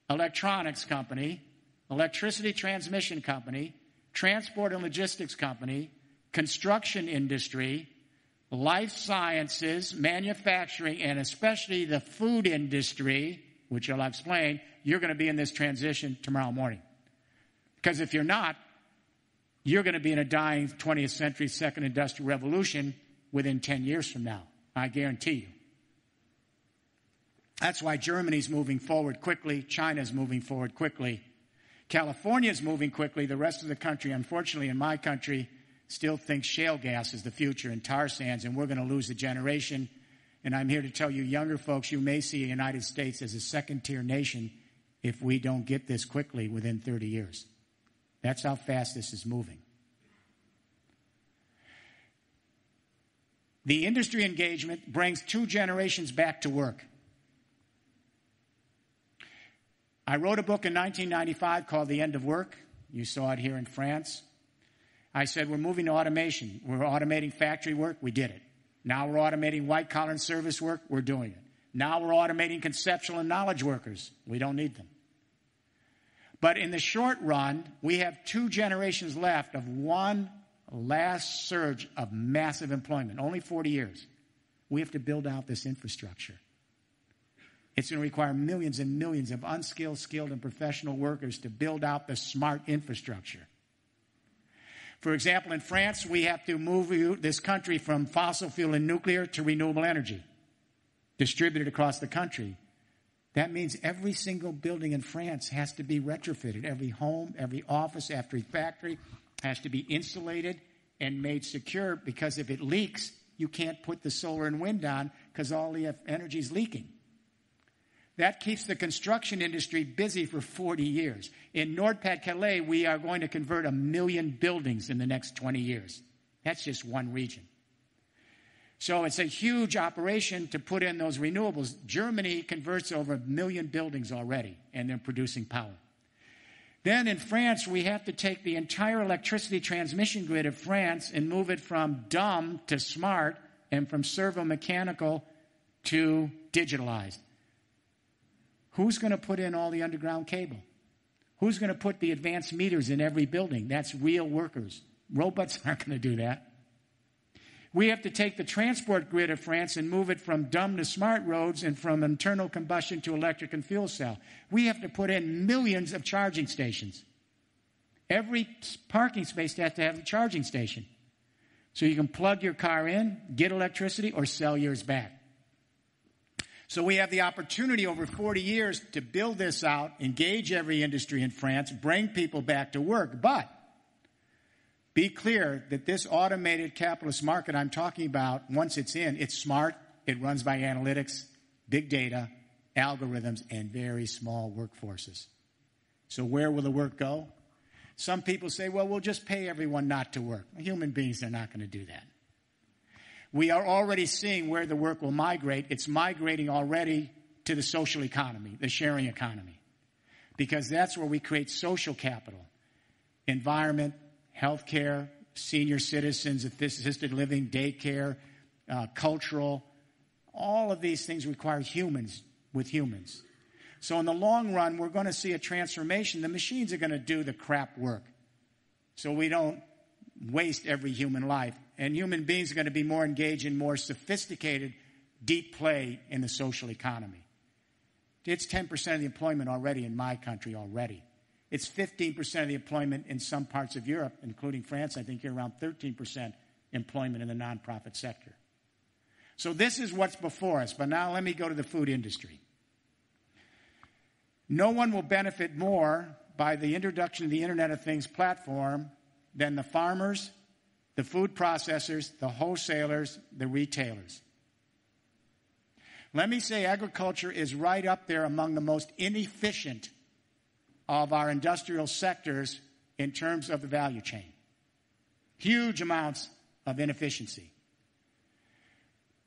S2: electronics company, electricity transmission company, transport and logistics company, construction industry, life sciences, manufacturing, and especially the food industry, which I'll explain, you're going to be in this transition tomorrow morning. Because if you're not, you're going to be in a dying 20th century second industrial revolution within 10 years from now. I guarantee you. That's why Germany's moving forward quickly, China's moving forward quickly. California's moving quickly. The rest of the country, unfortunately, in my country, still thinks shale gas is the future and tar sands, and we're going to lose a generation. And I'm here to tell you, younger folks, you may see the United States as a second tier nation if we don't get this quickly within 30 years. That's how fast this is moving. The industry engagement brings two generations back to work. I wrote a book in 1995 called The End of Work. You saw it here in France. I said, We're moving to automation. We're automating factory work. We did it. Now we're automating white collar and service work. We're doing it. Now we're automating conceptual and knowledge workers. We don't need them. But in the short run, we have two generations left of one last surge of massive employment, only 40 years. We have to build out this infrastructure. It's going to require millions and millions of unskilled, skilled, and professional workers to build out the smart infrastructure. For example, in France, we have to move this country from fossil fuel and nuclear to renewable energy, distributed across the country. That means every single building in France has to be retrofitted. Every home, every office, every factory has to be insulated and made secure because if it leaks, you can't put the solar and wind on because all the energy is leaking. That keeps the construction industry busy for 40 years. In Nord-Pas-de-Calais, we are going to convert a million buildings in the next 20 years. That's just one region. So it's a huge operation to put in those renewables. Germany converts over a million buildings already, and they're producing power. Then in France, we have to take the entire electricity transmission grid of France and move it from dumb to smart and from servo mechanical to digitalized. Who's going to put in all the underground cable? Who's going to put the advanced meters in every building? That's real workers. Robots aren't going to do that. We have to take the transport grid of France and move it from dumb to smart roads and from internal combustion to electric and fuel cell. We have to put in millions of charging stations. Every parking space has to have a charging station. So you can plug your car in, get electricity, or sell yours back. So we have the opportunity over 40 years to build this out, engage every industry in France, bring people back to work. But be clear that this automated capitalist market I'm talking about, once it's in, it's smart, it runs by analytics, big data, algorithms, and very small workforces. So where will the work go? Some people say, well, we'll just pay everyone not to work. Human beings are not going to do that. We are already seeing where the work will migrate. It's migrating already to the social economy, the sharing economy, because that's where we create social capital, environment, healthcare, senior citizens, assisted living, daycare, uh, cultural. All of these things require humans with humans. So in the long run, we're going to see a transformation. The machines are going to do the crap work. So we don't waste every human life. And human beings are going to be more engaged in more sophisticated, deep play in the social economy. It's 10% of the employment already in my country already. It's 15% of the employment in some parts of Europe, including France. I think you're around 13% employment in the nonprofit sector. So this is what's before us. But now let me go to the food industry. No one will benefit more by the introduction of the Internet of Things platform than the farmers, the food processors, the wholesalers, the retailers. Let me say agriculture is right up there among the most inefficient of our industrial sectors in terms of the value chain. Huge amounts of inefficiency.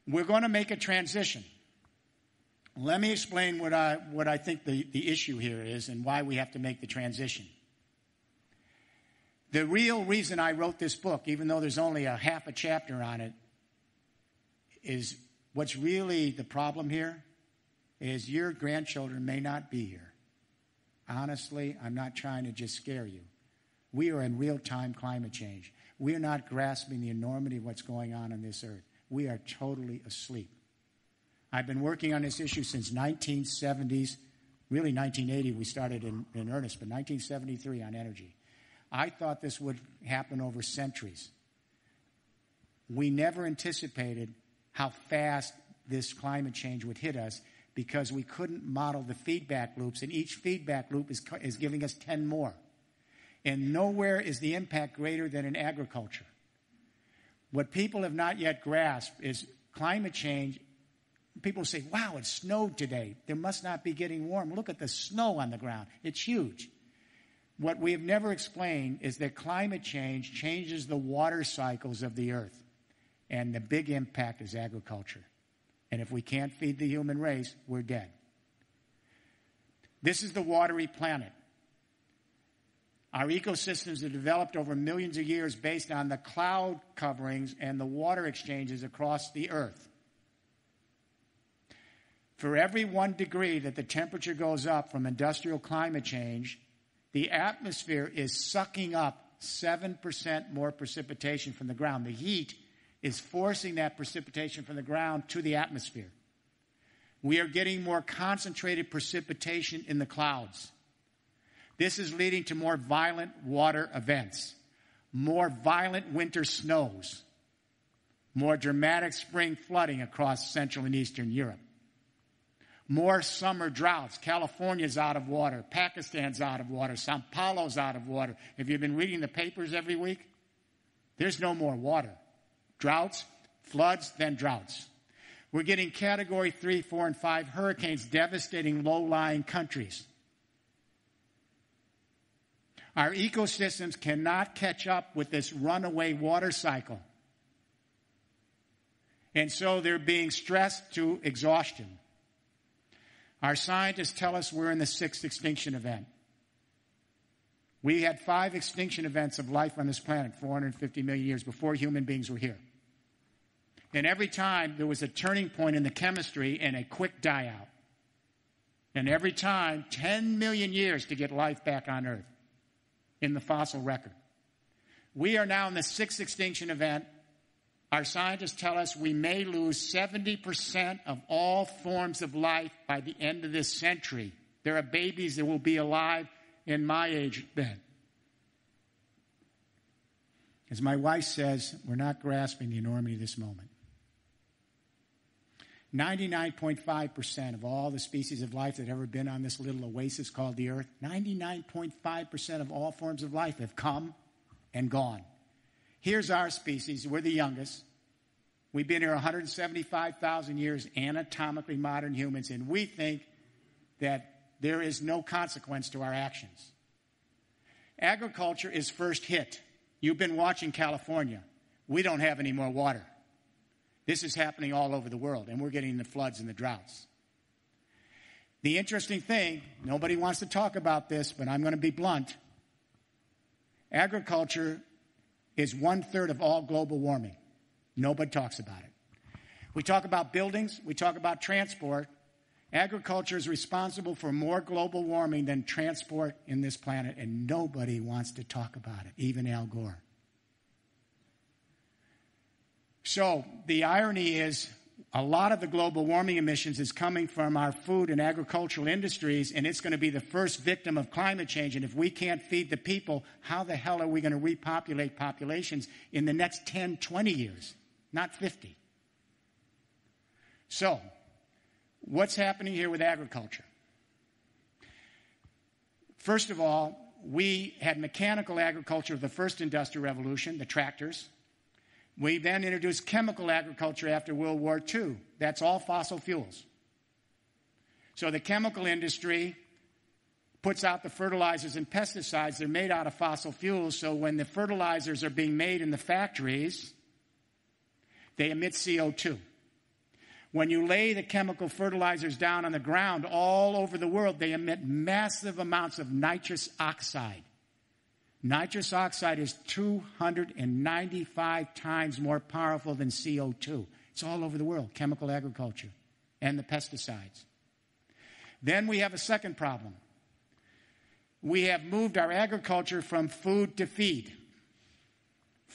S2: We're going to make a transition. Let me explain what I, what I think the, the issue here is and why we have to make the transition. The real reason I wrote this book, even though there's only a half a chapter on it, is what's really the problem here is your grandchildren may not be here. Honestly, I'm not trying to just scare you. We are in real time climate change. We are not grasping the enormity of what's going on on this earth. We are totally asleep. I've been working on this issue since 1970s, really 1980 we started in, in earnest, but 1973 on energy. I thought this would happen over centuries. We never anticipated how fast this climate change would hit us because we couldn't model the feedback loops, and each feedback loop is, is giving us 10 more. And nowhere is the impact greater than in agriculture. What people have not yet grasped is climate change. People say, wow, it snowed today. There must not be getting warm. Look at the snow on the ground. It's huge. What we have never explained is that climate change changes the water cycles of the earth. And the big impact is agriculture. And if we can't feed the human race, we're dead. This is the watery planet. Our ecosystems are developed over millions of years based on the cloud coverings and the water exchanges across the earth. For every one degree that the temperature goes up from industrial climate change, the atmosphere is sucking up 7% more precipitation from the ground. The heat is forcing that precipitation from the ground to the atmosphere. We are getting more concentrated precipitation in the clouds. This is leading to more violent water events, more violent winter snows, more dramatic spring flooding across Central and Eastern Europe, more summer droughts. California's out of water, Pakistan's out of water, Sao Paulo's out of water. Have you been reading the papers every week? There's no more water droughts, floods, then droughts. We're getting category three, four, and five hurricanes devastating low lying countries. Our ecosystems cannot catch up with this runaway water cycle. And so they're being stressed to exhaustion. Our scientists tell us we're in the sixth extinction event. We had five extinction events of life on this planet 450 million years before human beings were here. And every time there was a turning point in the chemistry and a quick die out. And every time, 10 million years to get life back on Earth in the fossil record. We are now in the sixth extinction event. Our scientists tell us we may lose 70% of all forms of life by the end of this century. There are babies that will be alive in my age then. As my wife says, we're not grasping the enormity of this moment. 99.5% of all the species of life that have ever been on this little oasis called the Earth, 99.5% of all forms of life have come and gone. Here's our species. We're the youngest. We've been here 175,000 years, anatomically modern humans, and we think that there is no consequence to our actions. Agriculture is first hit. You've been watching California. We don't have any more water. This is happening all over the world, and we're getting the floods and the droughts. The interesting thing, nobody wants to talk about this, but I'm going to be blunt. Agriculture is one third of all global warming. Nobody talks about it. We talk about buildings, we talk about transport. Agriculture is responsible for more global warming than transport in this planet, and nobody wants to talk about it, even Al Gore. So the irony is a lot of the global warming emissions is coming from our food and agricultural industries, and it's going to be the first victim of climate change. And if we can't feed the people, how the hell are we going to repopulate populations in the next 10, 20 years? Not 50. So, what's happening here with agriculture? First of all, we had mechanical agriculture of the first industrial revolution, the tractors. We then introduced chemical agriculture after World War II. That's all fossil fuels. So the chemical industry puts out the fertilizers and pesticides. They're made out of fossil fuels. So when the fertilizers are being made in the factories, they emit CO2. When you lay the chemical fertilizers down on the ground all over the world, they emit massive amounts of nitrous oxide. Nitrous oxide is 295 times more powerful than CO2. It's all over the world, chemical agriculture and the pesticides. Then we have a second problem. We have moved our agriculture from food to feed.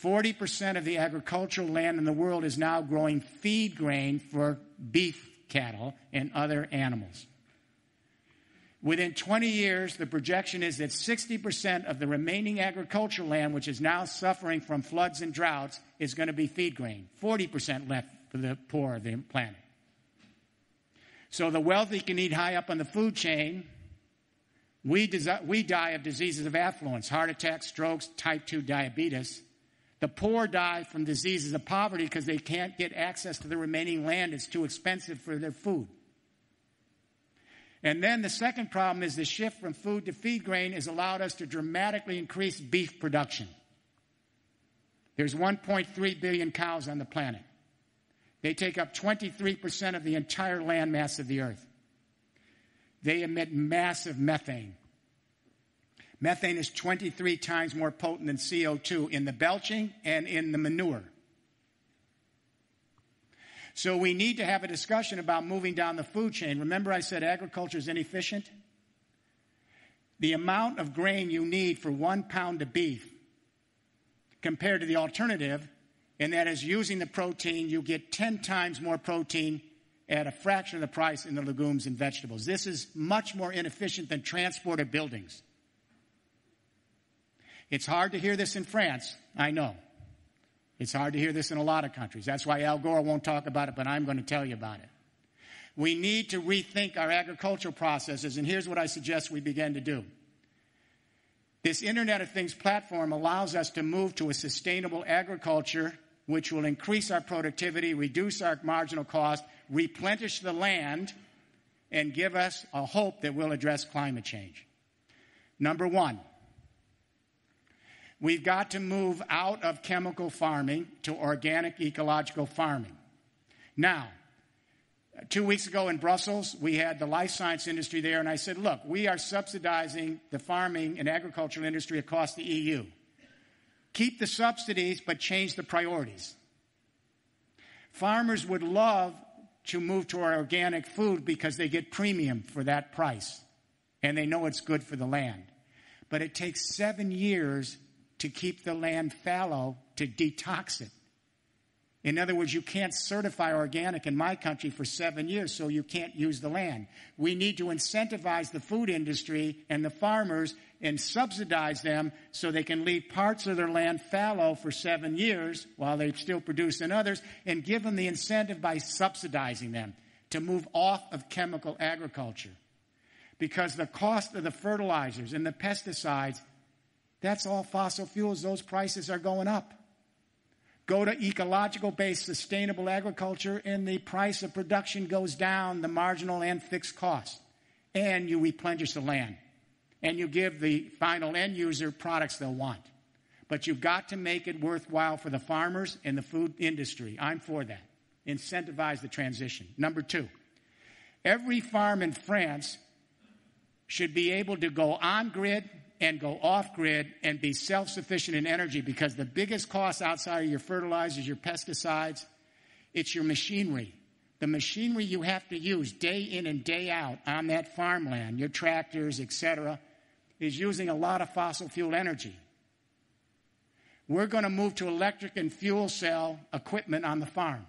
S2: 40% of the agricultural land in the world is now growing feed grain for beef cattle and other animals. Within 20 years, the projection is that 60% of the remaining agricultural land, which is now suffering from floods and droughts, is going to be feed grain. 40% left for the poor of the planet. So the wealthy can eat high up on the food chain. We, desi- we die of diseases of affluence, heart attacks, strokes, type 2 diabetes. The poor die from diseases of poverty because they can't get access to the remaining land. It's too expensive for their food. And then the second problem is the shift from food to feed grain has allowed us to dramatically increase beef production. There's 1.3 billion cows on the planet. They take up 23% of the entire land mass of the earth. They emit massive methane. Methane is 23 times more potent than CO2 in the belching and in the manure. So we need to have a discussion about moving down the food chain. Remember, I said agriculture is inefficient? The amount of grain you need for one pound of beef compared to the alternative, and that is using the protein, you get 10 times more protein at a fraction of the price in the legumes and vegetables. This is much more inefficient than transport buildings. It's hard to hear this in France, I know. It's hard to hear this in a lot of countries. That's why Al Gore won't talk about it, but I'm going to tell you about it. We need to rethink our agricultural processes, and here's what I suggest we begin to do. This Internet of Things platform allows us to move to a sustainable agriculture which will increase our productivity, reduce our marginal cost, replenish the land, and give us a hope that we'll address climate change. Number one, We've got to move out of chemical farming to organic ecological farming. Now, two weeks ago in Brussels, we had the life science industry there, and I said, look, we are subsidizing the farming and agricultural industry across the EU. Keep the subsidies, but change the priorities. Farmers would love to move to our organic food because they get premium for that price and they know it's good for the land. But it takes seven years to keep the land fallow to detox it. In other words, you can't certify organic in my country for seven years, so you can't use the land. We need to incentivize the food industry and the farmers and subsidize them so they can leave parts of their land fallow for seven years while they still produce in others and give them the incentive by subsidizing them to move off of chemical agriculture. Because the cost of the fertilizers and the pesticides, that's all fossil fuels. Those prices are going up. Go to ecological based sustainable agriculture and the price of production goes down, the marginal and fixed cost. And you replenish the land. And you give the final end user products they'll want. But you've got to make it worthwhile for the farmers and the food industry. I'm for that. Incentivize the transition. Number two, every farm in France should be able to go on grid and go off grid and be self sufficient in energy because the biggest cost outside of your fertilizers, your pesticides, it's your machinery. The machinery you have to use day in and day out on that farmland, your tractors, etc., is using a lot of fossil fuel energy. We're going to move to electric and fuel cell equipment on the farm.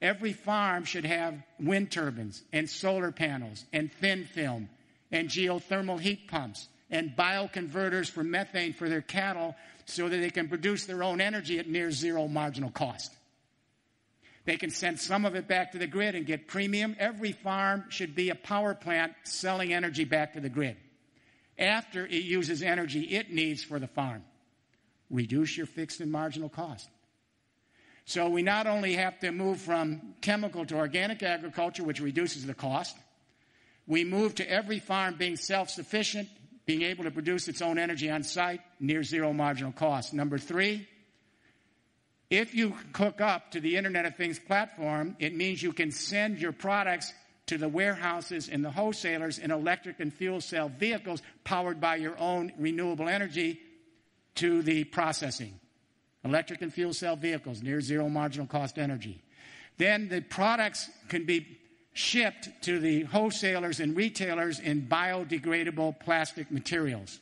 S2: Every farm should have wind turbines and solar panels and thin film and geothermal heat pumps and bioconverters for methane for their cattle so that they can produce their own energy at near zero marginal cost. They can send some of it back to the grid and get premium. Every farm should be a power plant selling energy back to the grid after it uses energy it needs for the farm. Reduce your fixed and marginal cost. So we not only have to move from chemical to organic agriculture, which reduces the cost, we move to every farm being self sufficient being able to produce its own energy on site, near zero marginal cost. Number three, if you hook up to the Internet of Things platform, it means you can send your products to the warehouses and the wholesalers in electric and fuel cell vehicles powered by your own renewable energy to the processing. Electric and fuel cell vehicles, near zero marginal cost energy. Then the products can be shipped to the wholesalers and retailers in biodegradable plastic materials.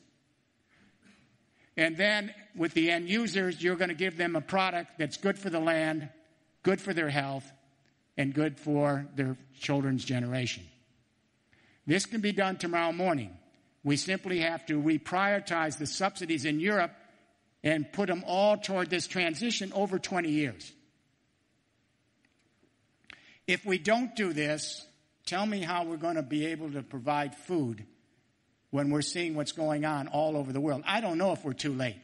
S2: And then with the end users, you're going to give them a product that's good for the land, good for their health, and good for their children's generation. This can be done tomorrow morning. We simply have to reprioritize the subsidies in Europe and put them all toward this transition over 20 years. If we don't do this, tell me how we're going to be able to provide food when we're seeing what's going on all over the world. I don't know if we're too late.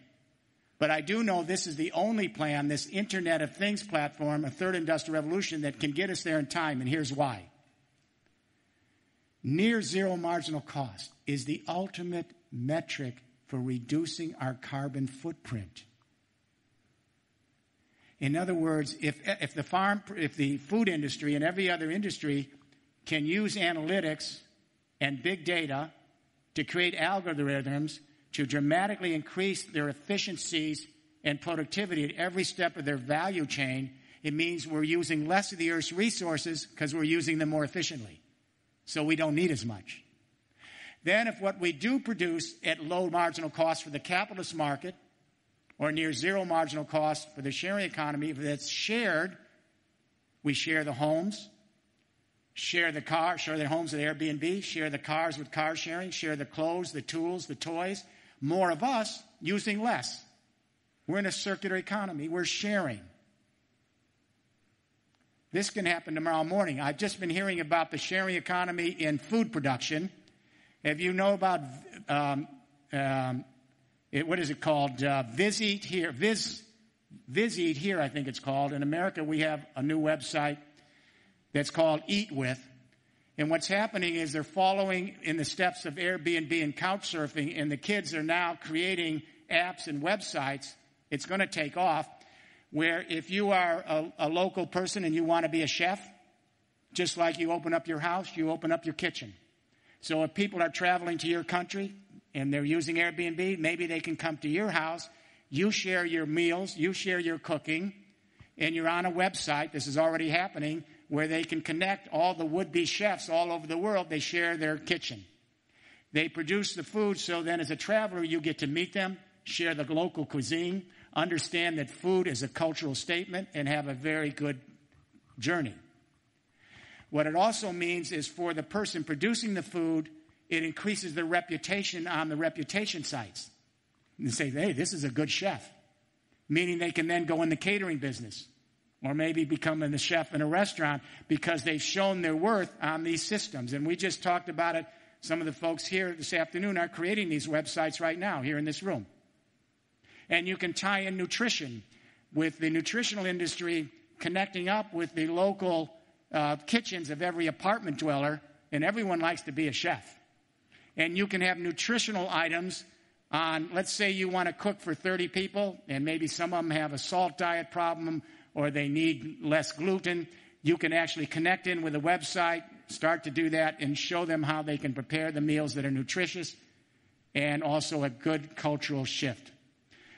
S2: But I do know this is the only plan, this Internet of Things platform, a third industrial revolution, that can get us there in time, and here's why. Near zero marginal cost is the ultimate metric for reducing our carbon footprint. In other words, if, if the farm, if the food industry and every other industry can use analytics and big data to create algorithms to dramatically increase their efficiencies and productivity at every step of their value chain, it means we're using less of the Earth's resources because we're using them more efficiently. So we don't need as much. Then, if what we do produce at low marginal cost for the capitalist market or near zero marginal cost for the sharing economy, if that's shared, we share the homes, share the car, share the homes with Airbnb, share the cars with car sharing, share the clothes, the tools, the toys. More of us using less. We're in a circular economy. We're sharing. This can happen tomorrow morning. I've just been hearing about the sharing economy in food production. If you know about um, um, it, what is it called? Uh, VizEat Here. Viz Eat Here, I think it's called. In America, we have a new website that's called EatWith. And what's happening is they're following in the steps of Airbnb and couch surfing, and the kids are now creating apps and websites, it's going to take off. Where if you are a, a local person and you want to be a chef, just like you open up your house, you open up your kitchen. So if people are traveling to your country and they're using Airbnb, maybe they can come to your house. You share your meals, you share your cooking, and you're on a website. This is already happening where they can connect all the would be chefs all over the world. They share their kitchen. They produce the food, so then as a traveler, you get to meet them, share the local cuisine, understand that food is a cultural statement, and have a very good journey. What it also means is for the person producing the food, it increases their reputation on the reputation sites. And say, hey, this is a good chef. Meaning they can then go in the catering business or maybe becoming the chef in a restaurant because they've shown their worth on these systems. And we just talked about it. Some of the folks here this afternoon are creating these websites right now here in this room. And you can tie in nutrition with the nutritional industry connecting up with the local uh, kitchens of every apartment dweller, and everyone likes to be a chef. And you can have nutritional items on, let's say you want to cook for 30 people, and maybe some of them have a salt diet problem or they need less gluten. You can actually connect in with a website, start to do that, and show them how they can prepare the meals that are nutritious and also a good cultural shift.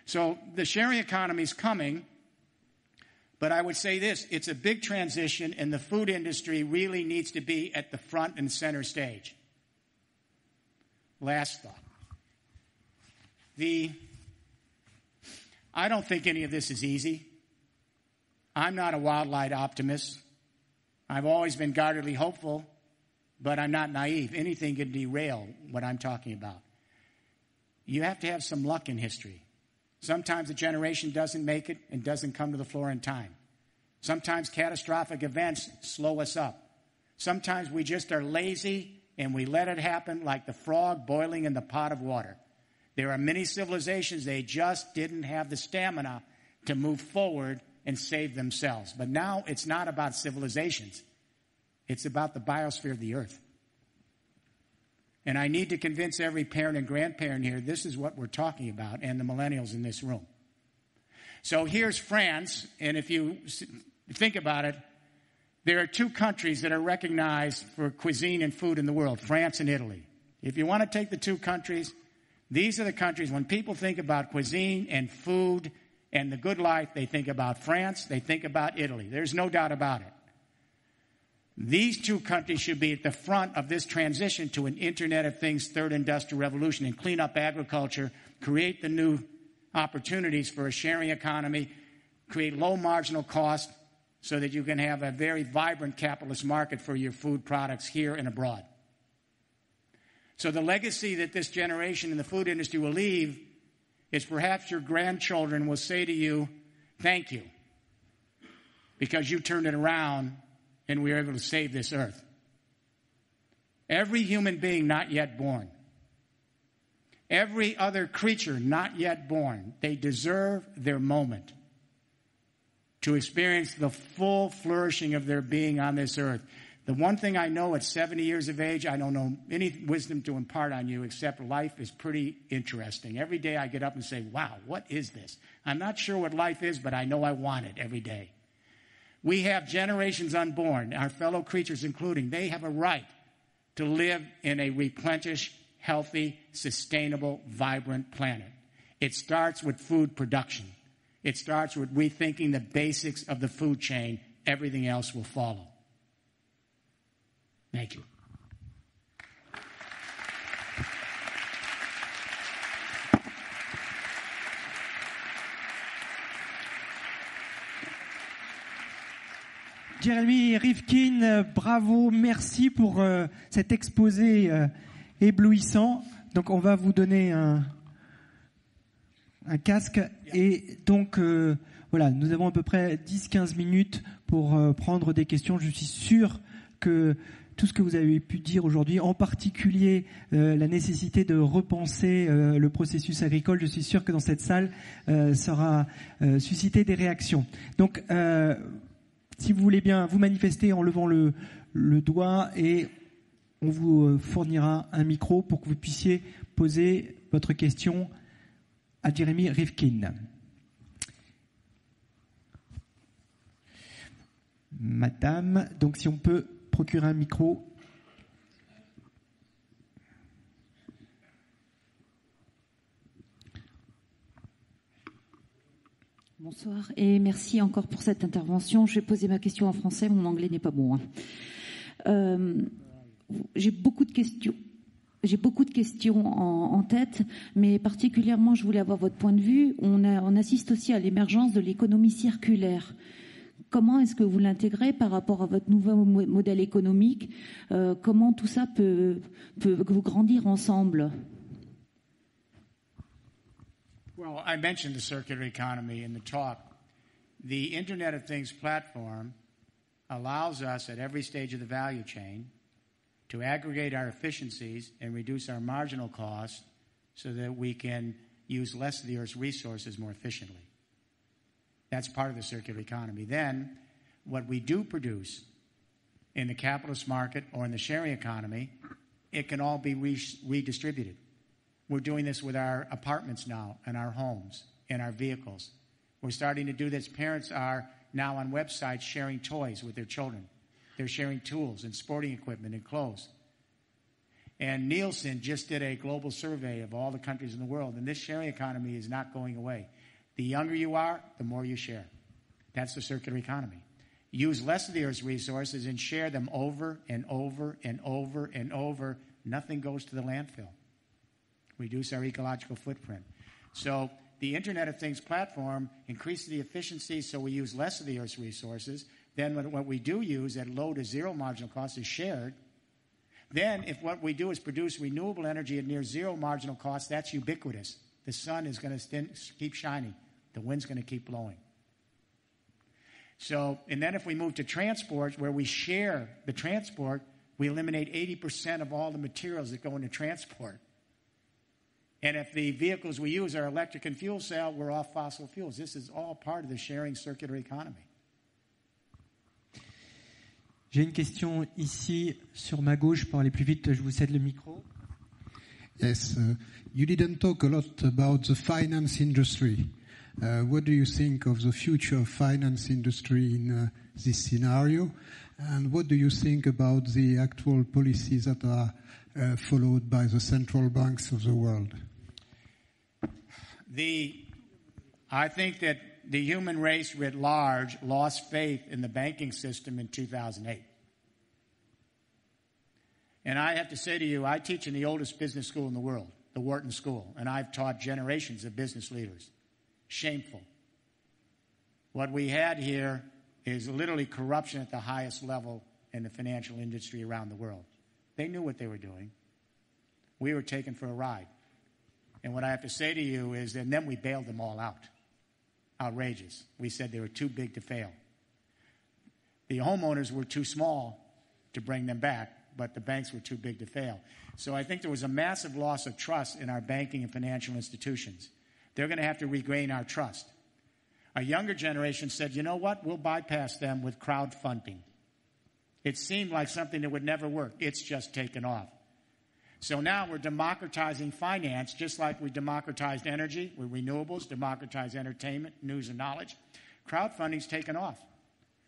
S2: So the sharing economy is coming, but I would say this it's a big transition, and the food industry really needs to be at the front and center stage. Last thought. The I don't think any of this is easy. I'm not a wild-eyed optimist. I've always been guardedly hopeful, but I'm not naive. Anything can derail what I'm talking about. You have to have some luck in history. Sometimes a generation doesn't make it and doesn't come to the floor in time. Sometimes catastrophic events slow us up. Sometimes we just are lazy and we let it happen like the frog boiling in the pot of water. There are many civilizations, they just didn't have the stamina to move forward and save themselves. But now it's not about civilizations. It's about the biosphere of the earth. And I need to convince every parent and grandparent here this is what we're talking about, and the millennials in this room. So here's France, and if you think about it, there are two countries that are recognized for cuisine and food in the world France and Italy. If you want to take the two countries, these are the countries, when people think about cuisine and food and the good life, they think about France, they think about Italy. There's no doubt about it. These two countries should be at the front of this transition to an Internet of Things third industrial revolution and clean up agriculture, create the new opportunities for a sharing economy, create low marginal cost so that you can have a very vibrant capitalist market for your food products here and abroad. So the legacy that this generation in the food industry will leave is perhaps your grandchildren will say to you, Thank you, because you turned it around and we were able to save this earth. Every human being not yet born, every other creature not yet born, they deserve their moment to experience the full flourishing of their being on this earth. The one thing I know at 70 years of age, I don't know any wisdom to impart on you except life is pretty interesting. Every day I get up and say, wow, what is this? I'm not sure what life is, but I know I want it every day. We have generations unborn, our fellow creatures including, they have a right to live in a replenished, healthy, sustainable, vibrant planet. It starts with food production. It starts with rethinking the basics of the food chain. Everything else will follow. Thank you.
S1: Jeremy Rifkin, euh, bravo, merci pour euh, cet exposé euh, éblouissant. Donc on va vous donner un, un casque et donc euh, voilà, nous avons à peu près 10-15 minutes pour euh, prendre des questions. Je suis sûr que tout ce que vous avez pu dire aujourd'hui, en particulier euh, la nécessité de repenser le processus agricole, je suis sûr que dans cette salle, euh, sera suscité des réactions. Donc, si vous voulez bien vous manifester en levant le, doigt et on vous fournira un micro pour que vous puissiez poser votre question à Jeremy Rifkin. Madame, donc si on peut procurer un micro.
S3: Bonsoir et merci encore pour cette intervention. Je vais poser ma question en français, mon anglais n'est pas bon. hein. Euh, J'ai beaucoup de questions. J'ai beaucoup de questions en, tête, mais particulièrement, je voulais avoir votre point de vue. On, assiste aussi à l'émergence de l'économie circulaire. Comment est-ce que vous l'intégrez par rapport à votre nouveau mo- modèle économique? Euh, Comment tout ça peut, peut grandir ensemble?
S2: Well, I mentioned the circular economy in the talk. The Internet of Things platform allows us at every stage of the value chain to aggregate our efficiencies and reduce our marginal costs so that we can use less of the Earth's resources more efficiently. That's part of the circular economy. Then, what we do produce in the capitalist market or in the sharing economy, it can all be re- redistributed. We're doing this with our apartments now and our homes and our vehicles. We're starting to do this. Parents are now on websites sharing toys with their children. They're sharing tools and sporting equipment and clothes. And Nielsen just did a global survey of all the countries in the world, and this sharing economy is not going away. The younger you are, the more you share. That's the circular economy. Use less of the Earth's resources and share them over and over and over and over. Nothing goes to the landfill reduce our ecological footprint. So the Internet of Things platform increases the efficiency so we use less of the Earth's resources. Then what, we do use at low to zero marginal cost is shared. Then if what we do is produce renewable energy at near zero marginal cost, that's ubiquitous. The sun is going to keep shining. The wind's going to keep blowing. So, and then if we move to transport, where we share the transport, we eliminate 80% of all the materials that go into transport. And if the vehicles we use are electric and fuel cell, we're off fossil fuels. This is all part of the sharing circular economy.
S1: J'ai une question ici sur ma gauche pour aller plus vite. Je vous cède le micro.
S4: Yes, uh, you didn't talk a lot about the finance industry. Uh, what do you think of the future of finance industry in uh, this scenario? And what do you think about the actual policies that are uh, followed by the central banks of the world?
S2: The, I think that the human race writ large lost faith in the banking system in 2008. And I have to say to you, I teach in the oldest business school in the world, the Wharton School, and I've taught generations of business leaders. Shameful. What we had here is literally corruption at the highest level in the financial industry around the world. They knew what they were doing. We were taken for a ride. And what I have to say to you is, and then we bailed them all out. Outrageous. We said they were too big to fail. The homeowners were too small to bring them back, but the banks were too big to fail. So I think there was a massive loss of trust in our banking and financial institutions. They're going to have to regain our trust. A younger generation said, you know what? We'll bypass them with crowdfunding. It seemed like something that would never work. It's just taken off. So now we're democratizing finance just like we democratized energy with renewables, democratized entertainment, news and knowledge. Crowdfunding's taken off.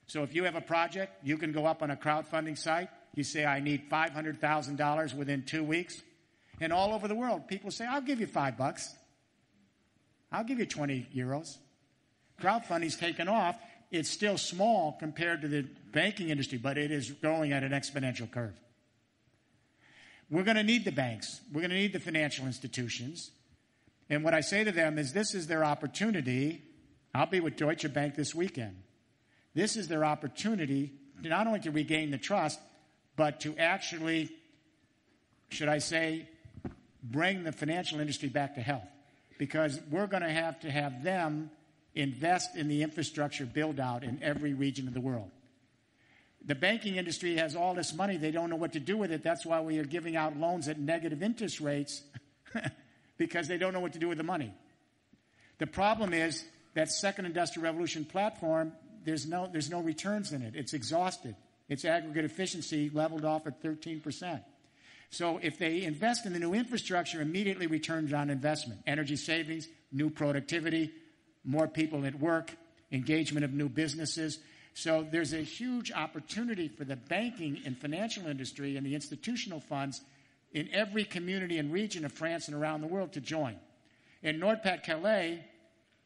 S2: So if you have a project, you can go up on a crowdfunding site. You say, I need $500,000 within two weeks. And all over the world, people say, I'll give you five bucks. I'll give you 20 euros. Crowdfunding's taken off. It's still small compared to the banking industry, but it is growing at an exponential curve. We're going to need the banks. We're going to need the financial institutions. And what I say to them is this is their opportunity. I'll be with Deutsche Bank this weekend. This is their opportunity not only to regain the trust, but to actually, should I say, bring the financial industry back to health. Because we're going to have to have them invest in the infrastructure build out in every region of the world. The banking industry has all this money. They don't know what to do with it. That's why we are giving out loans at negative interest rates because they don't know what to do with the money. The problem is that second industrial revolution platform, there's no, there's no returns in it. It's exhausted. Its aggregate efficiency leveled off at 13%. So if they invest in the new infrastructure, immediately returns on investment. Energy savings, new productivity, more people at work, engagement of new businesses. So there's a huge opportunity for the banking and financial industry and the institutional funds in every community and region of France and around the world to join. In Nord-Pas-de-Calais,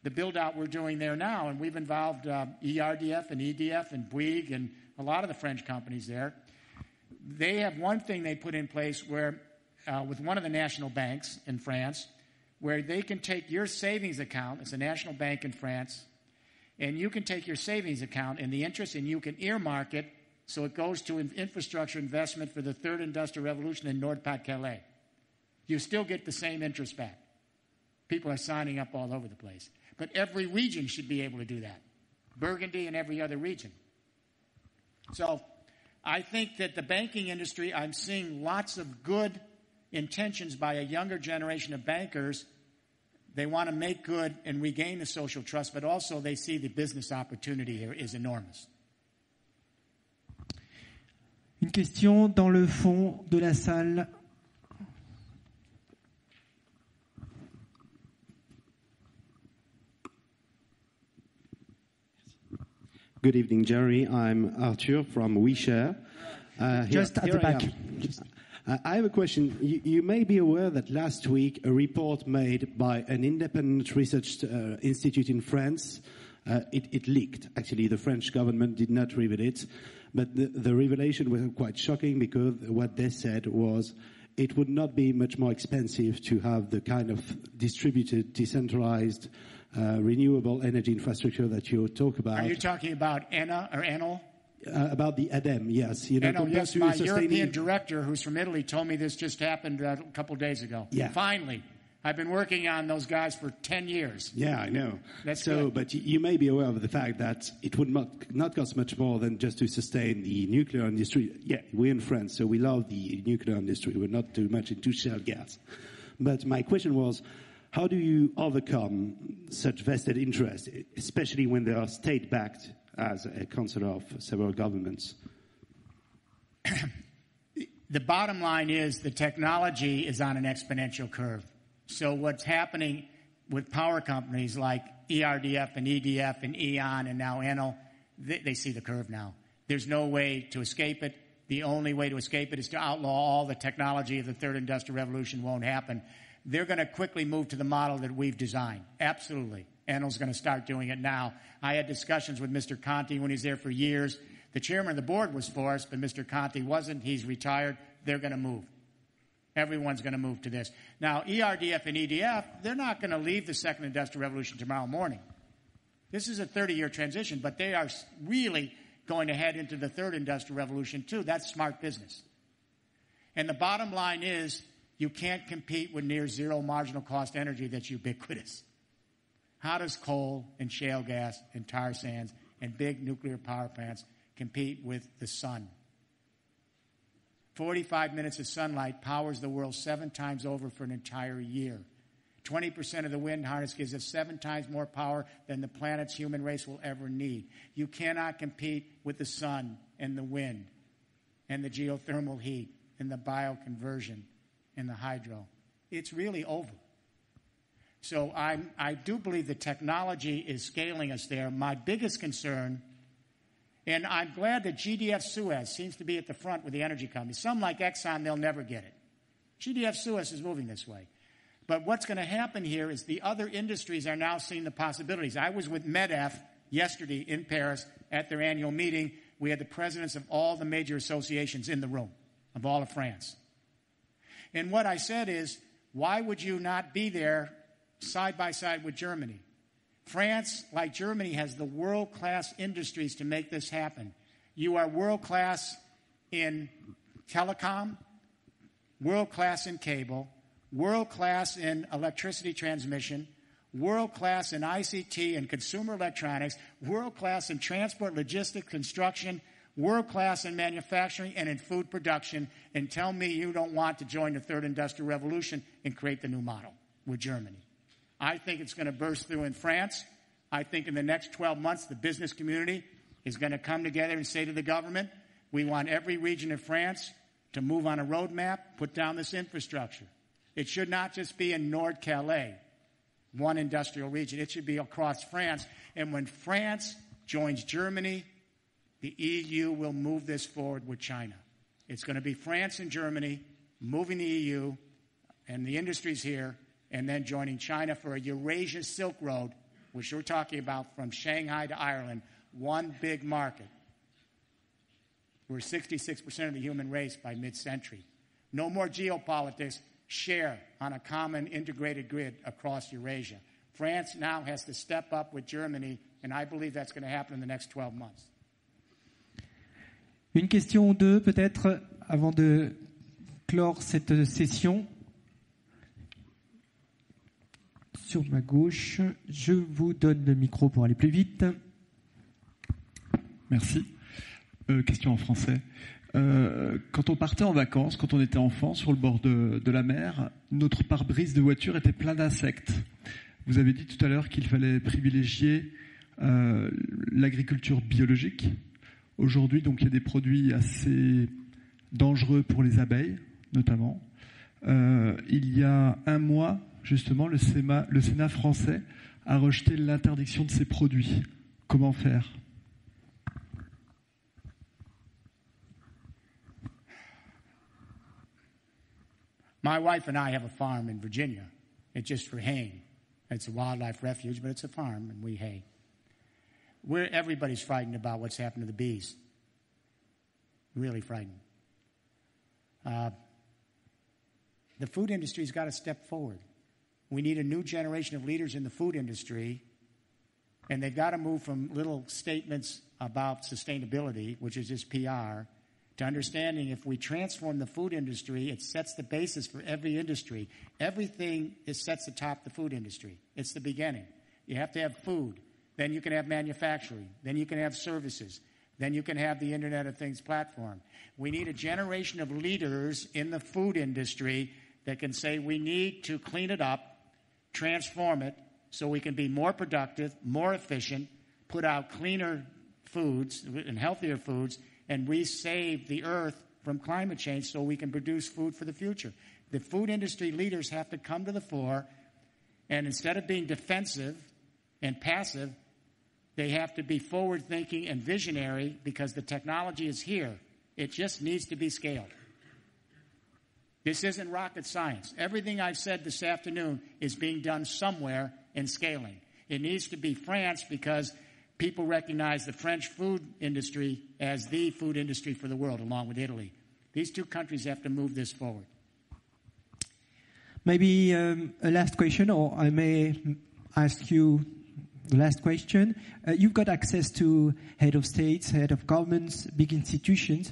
S2: the build out we're doing there now, and we've involved uh, ERDF and EDF and Bouygues and a lot of the French companies there. They have one thing they put in place where, uh, with one of the national banks in France, where they can take your savings account, it's a national bank in France, and you can take your savings account and the interest and you can earmark it so it goes to infrastructure investment for the third industrial revolution in Nord-Pas-de-Calais. You still get the same interest back. People are signing up all over the place. But every region should be able to do that. Burgundy and every other region. So I think that the banking industry, I'm seeing lots of good intentions by a younger generation of bankers. They want to make good and regain the social trust, but also they see the business opportunity here is enormous.
S1: Une question dans le fond de la salle.
S5: Good evening, Jerry. I'm Arthur from WeShare. Uh, here-
S1: Just at
S5: here
S1: the
S5: I
S1: back.
S5: I have a question. You, you may be aware that last week a report made by an independent research uh, institute in France, uh, it, it leaked. Actually, the French government did not reveal it, but the, the revelation was quite shocking because what they said was it would not be much more expensive to have the kind of distributed, decentralized, uh, renewable energy infrastructure that you talk about.
S2: Are you talking about Anna or Enel?
S5: Uh, about the ADEME, yes. You know,
S2: Enel,
S5: compared
S2: yes, my European director, who's from Italy, told me this just happened uh, a couple days ago.
S5: Yeah.
S2: Finally. I've been working on those guys for 10 years.
S5: Yeah, I know.
S2: That's
S5: so,
S2: good.
S5: but you may be aware of the fact that it would not, not cost much more than just to sustain the nuclear industry. Yeah, we're in France, so we love the nuclear industry. We're not too much into shale gas. But my question was, how do you overcome such vested interest, especially when they are state-backed as a council of several governments?
S2: The bottom line is the technology is on an exponential curve. So what's happening with power companies like ERDF and EDF and E.ON and now Enel, they, they see the curve now. There's no way to escape it. The only way to escape it is to outlaw all the technology of the third industrial revolution won't happen. They're going to quickly move to the model that we've designed. Absolutely. Enel's going to start doing it now. I had discussions with Mr. Conti when he's there for years. The chairman of the board was for us, but Mr. Conti wasn't. He's retired. They're going to move. Everyone's going to move to this. Now, ERDF and EDF, they're not going to leave the second industrial revolution tomorrow morning. This is a 30 year transition, but they are really going to head into the third industrial revolution too. That's smart business. And the bottom line is you can't compete with near zero marginal cost energy that's ubiquitous. How does coal and shale gas and tar sands and big nuclear power plants compete with the sun? 45 minutes of sunlight powers the world seven times over for an entire year. 20% of the wind harness gives us seven times more power than the planet's human race will ever need. You cannot compete with the sun and the wind and the geothermal heat and the bioconversion and the hydro. It's really over. So I'm, I do believe the technology is scaling us there. My biggest concern, and I'm glad that GDF Suez seems to be at the front with the energy companies. Some like Exxon, they'll never get it. GDF Suez is moving this way. But what's going to happen here is the other industries are now seeing the possibilities. I was with MEDEF yesterday in Paris at their annual meeting. We had the presidents of all the major associations in the room, of all of France. And what I said is, why would you not be there side by side with Germany? France, like Germany, has the world class industries to make this happen. You are world class in telecom, world class in cable, world class in electricity transmission, world class in ICT and consumer electronics, world class in transport, logistics, construction, world class in manufacturing and in food production, and tell me you don't want to join the third industrial revolution and create the new model with Germany. I think it's going to burst through in France. I think in the next 12 months, the business community is going to come together and say to the government, we want every region of France to move on a roadmap, put down this infrastructure. It should not just be in Nord Calais. one industrial region. It should be across France. And when France joins Germany, the EU will move this forward with China. It's going to be France and Germany moving the EU and the industries here, and then joining China for a Eurasia Silk Road, which we're talking about from Shanghai to Ireland, one big market. We're 66% of the human race by mid century. No more geopolitics, share on a common integrated grid across Eurasia. France now has to step up with Germany, and I believe that's going to happen in the next 12 months.
S1: Une question ou deux peut-être avant de clore cette session. Sur ma gauche, je vous donne le micro pour aller plus vite.
S6: Merci. Euh, question en français. Euh, quand on partait en vacances, quand on était enfant sur le bord de, la mer, notre pare-brise de voiture était plein d'insectes. Vous avez dit tout à l'heure qu'il fallait privilégier euh, l'agriculture biologique. Aujourd'hui, donc, il y a des produits assez dangereux pour les abeilles, notamment. Il y a un mois, justement, le Sénat, le Sénat français a rejeté l'interdiction de ces produits. Comment faire?
S2: My wife and I have a farm in Virginia. It's just for haying. It's a wildlife refuge, but it's a farm, and we hay. We're, everybody's frightened about what's happened to the bees. Really frightened. Uh, the food industry's got to step forward. We need a new generation of leaders in the food industry, and they've got to move from little statements about sustainability, which is just PR, to understanding if we transform the food industry, it sets the basis for every industry. Everything is sets atop the food industry. It's the beginning. You have to have food. Then you can have manufacturing. Then you can have services. Then you can have the Internet of Things platform. We need a generation of leaders in the food industry that can say we need to clean it up, transform it, so we can be more productive, more efficient, put out cleaner foods and healthier foods, and we save the earth from climate change so we can produce food for the future. The food industry leaders have to come to the fore, and instead of being defensive and passive, they have to be forward thinking and visionary because the technology is here. It just needs to be scaled. This isn't rocket science. Everything I've said this afternoon is being done somewhere in scaling. It needs to be France because people recognize the French food industry as the food industry for the world, along with Italy. These two countries have to move this forward.
S1: Maybe um, a last question, or I may ask you the last question. Uh, you've got access to head of states, head of governments, big institutions.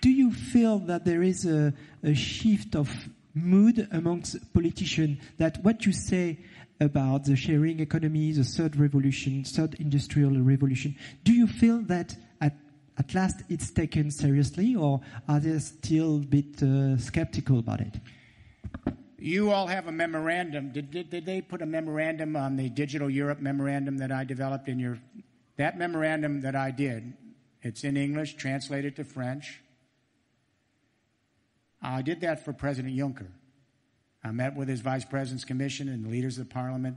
S1: Do you feel that there is a, a shift of mood amongst politicians that what you say about the sharing economy, the third revolution, third industrial revolution. Do you feel that at, at last it's taken seriously, or are they still a bit uh, skeptical about it?
S2: You all have a memorandum. Did, did, did, they put a memorandum on the Digital Europe memorandum that I developed in your. That memorandum that I did, it's in English, translated to French. I did that for President Juncker. I met with his vice president's commission and the leaders of the parliament.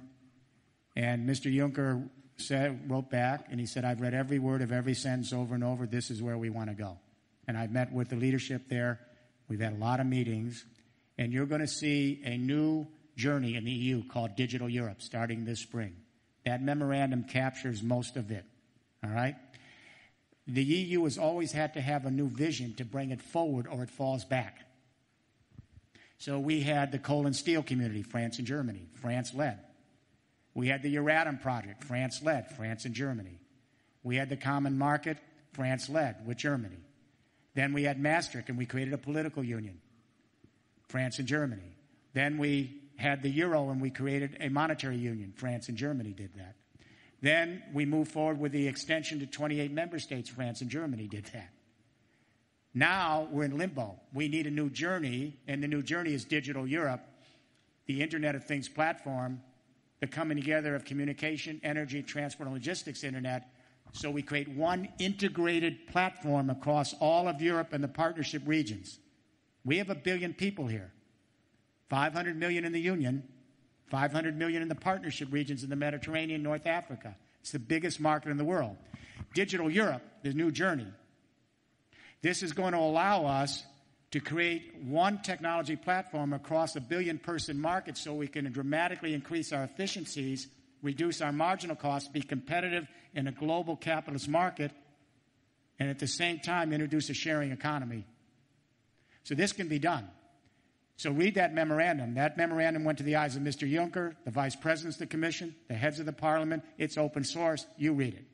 S2: And Mr. Juncker said, wrote back, and he said, I've read every word of every sentence over and over. This is where we want to go. And I've met with the leadership there. We've had a lot of meetings. And you're going to see a new journey in the EU called Digital Europe starting this spring. That memorandum captures most of it. All right? The EU has always had to have a new vision to bring it forward or it falls back. So we had the coal and steel community, France and Germany. France led. We had the Euratom project, France led, France and Germany. We had the common market, France led with Germany. Then we had Maastricht and we created a political union, France and Germany. Then we had the euro and we created a monetary union, France and Germany did that. Then we moved forward with the extension to 28 member states, France and Germany did that. Now we're in limbo. We need a new journey, and the new journey is Digital Europe, the Internet of Things platform, the coming together of communication, energy, transport, and logistics internet. So we create one integrated platform across all of Europe and the partnership regions. We have a billion people here 500 million in the Union, 500 million in the partnership regions in the Mediterranean, North Africa. It's the biggest market in the world. Digital Europe, the new journey. This is going to allow us to create one technology platform across a billion person market so we can dramatically increase our efficiencies, reduce our marginal costs, be competitive in a global capitalist market, and at the same time introduce a sharing economy. So this can be done. So read that memorandum. That memorandum went to the eyes of Mr. Juncker, the vice presidents of the commission, the heads of the parliament. It's open source. You read it.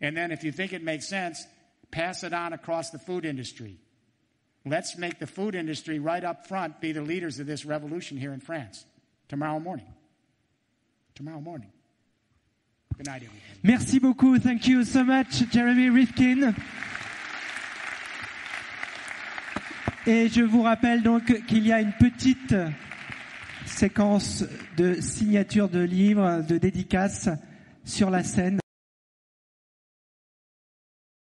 S2: And then if you think it makes sense, pass it on across the food industry. Let's make the food industry right up front be the leaders of this revolution here in France tomorrow morning. Tomorrow morning. Good night, everybody.
S1: Merci beaucoup. Thank you so much, Jeremy Rifkin. Et je vous rappelle donc qu'il y a une petite séquence de signature de livres, de dédicaces sur la scène.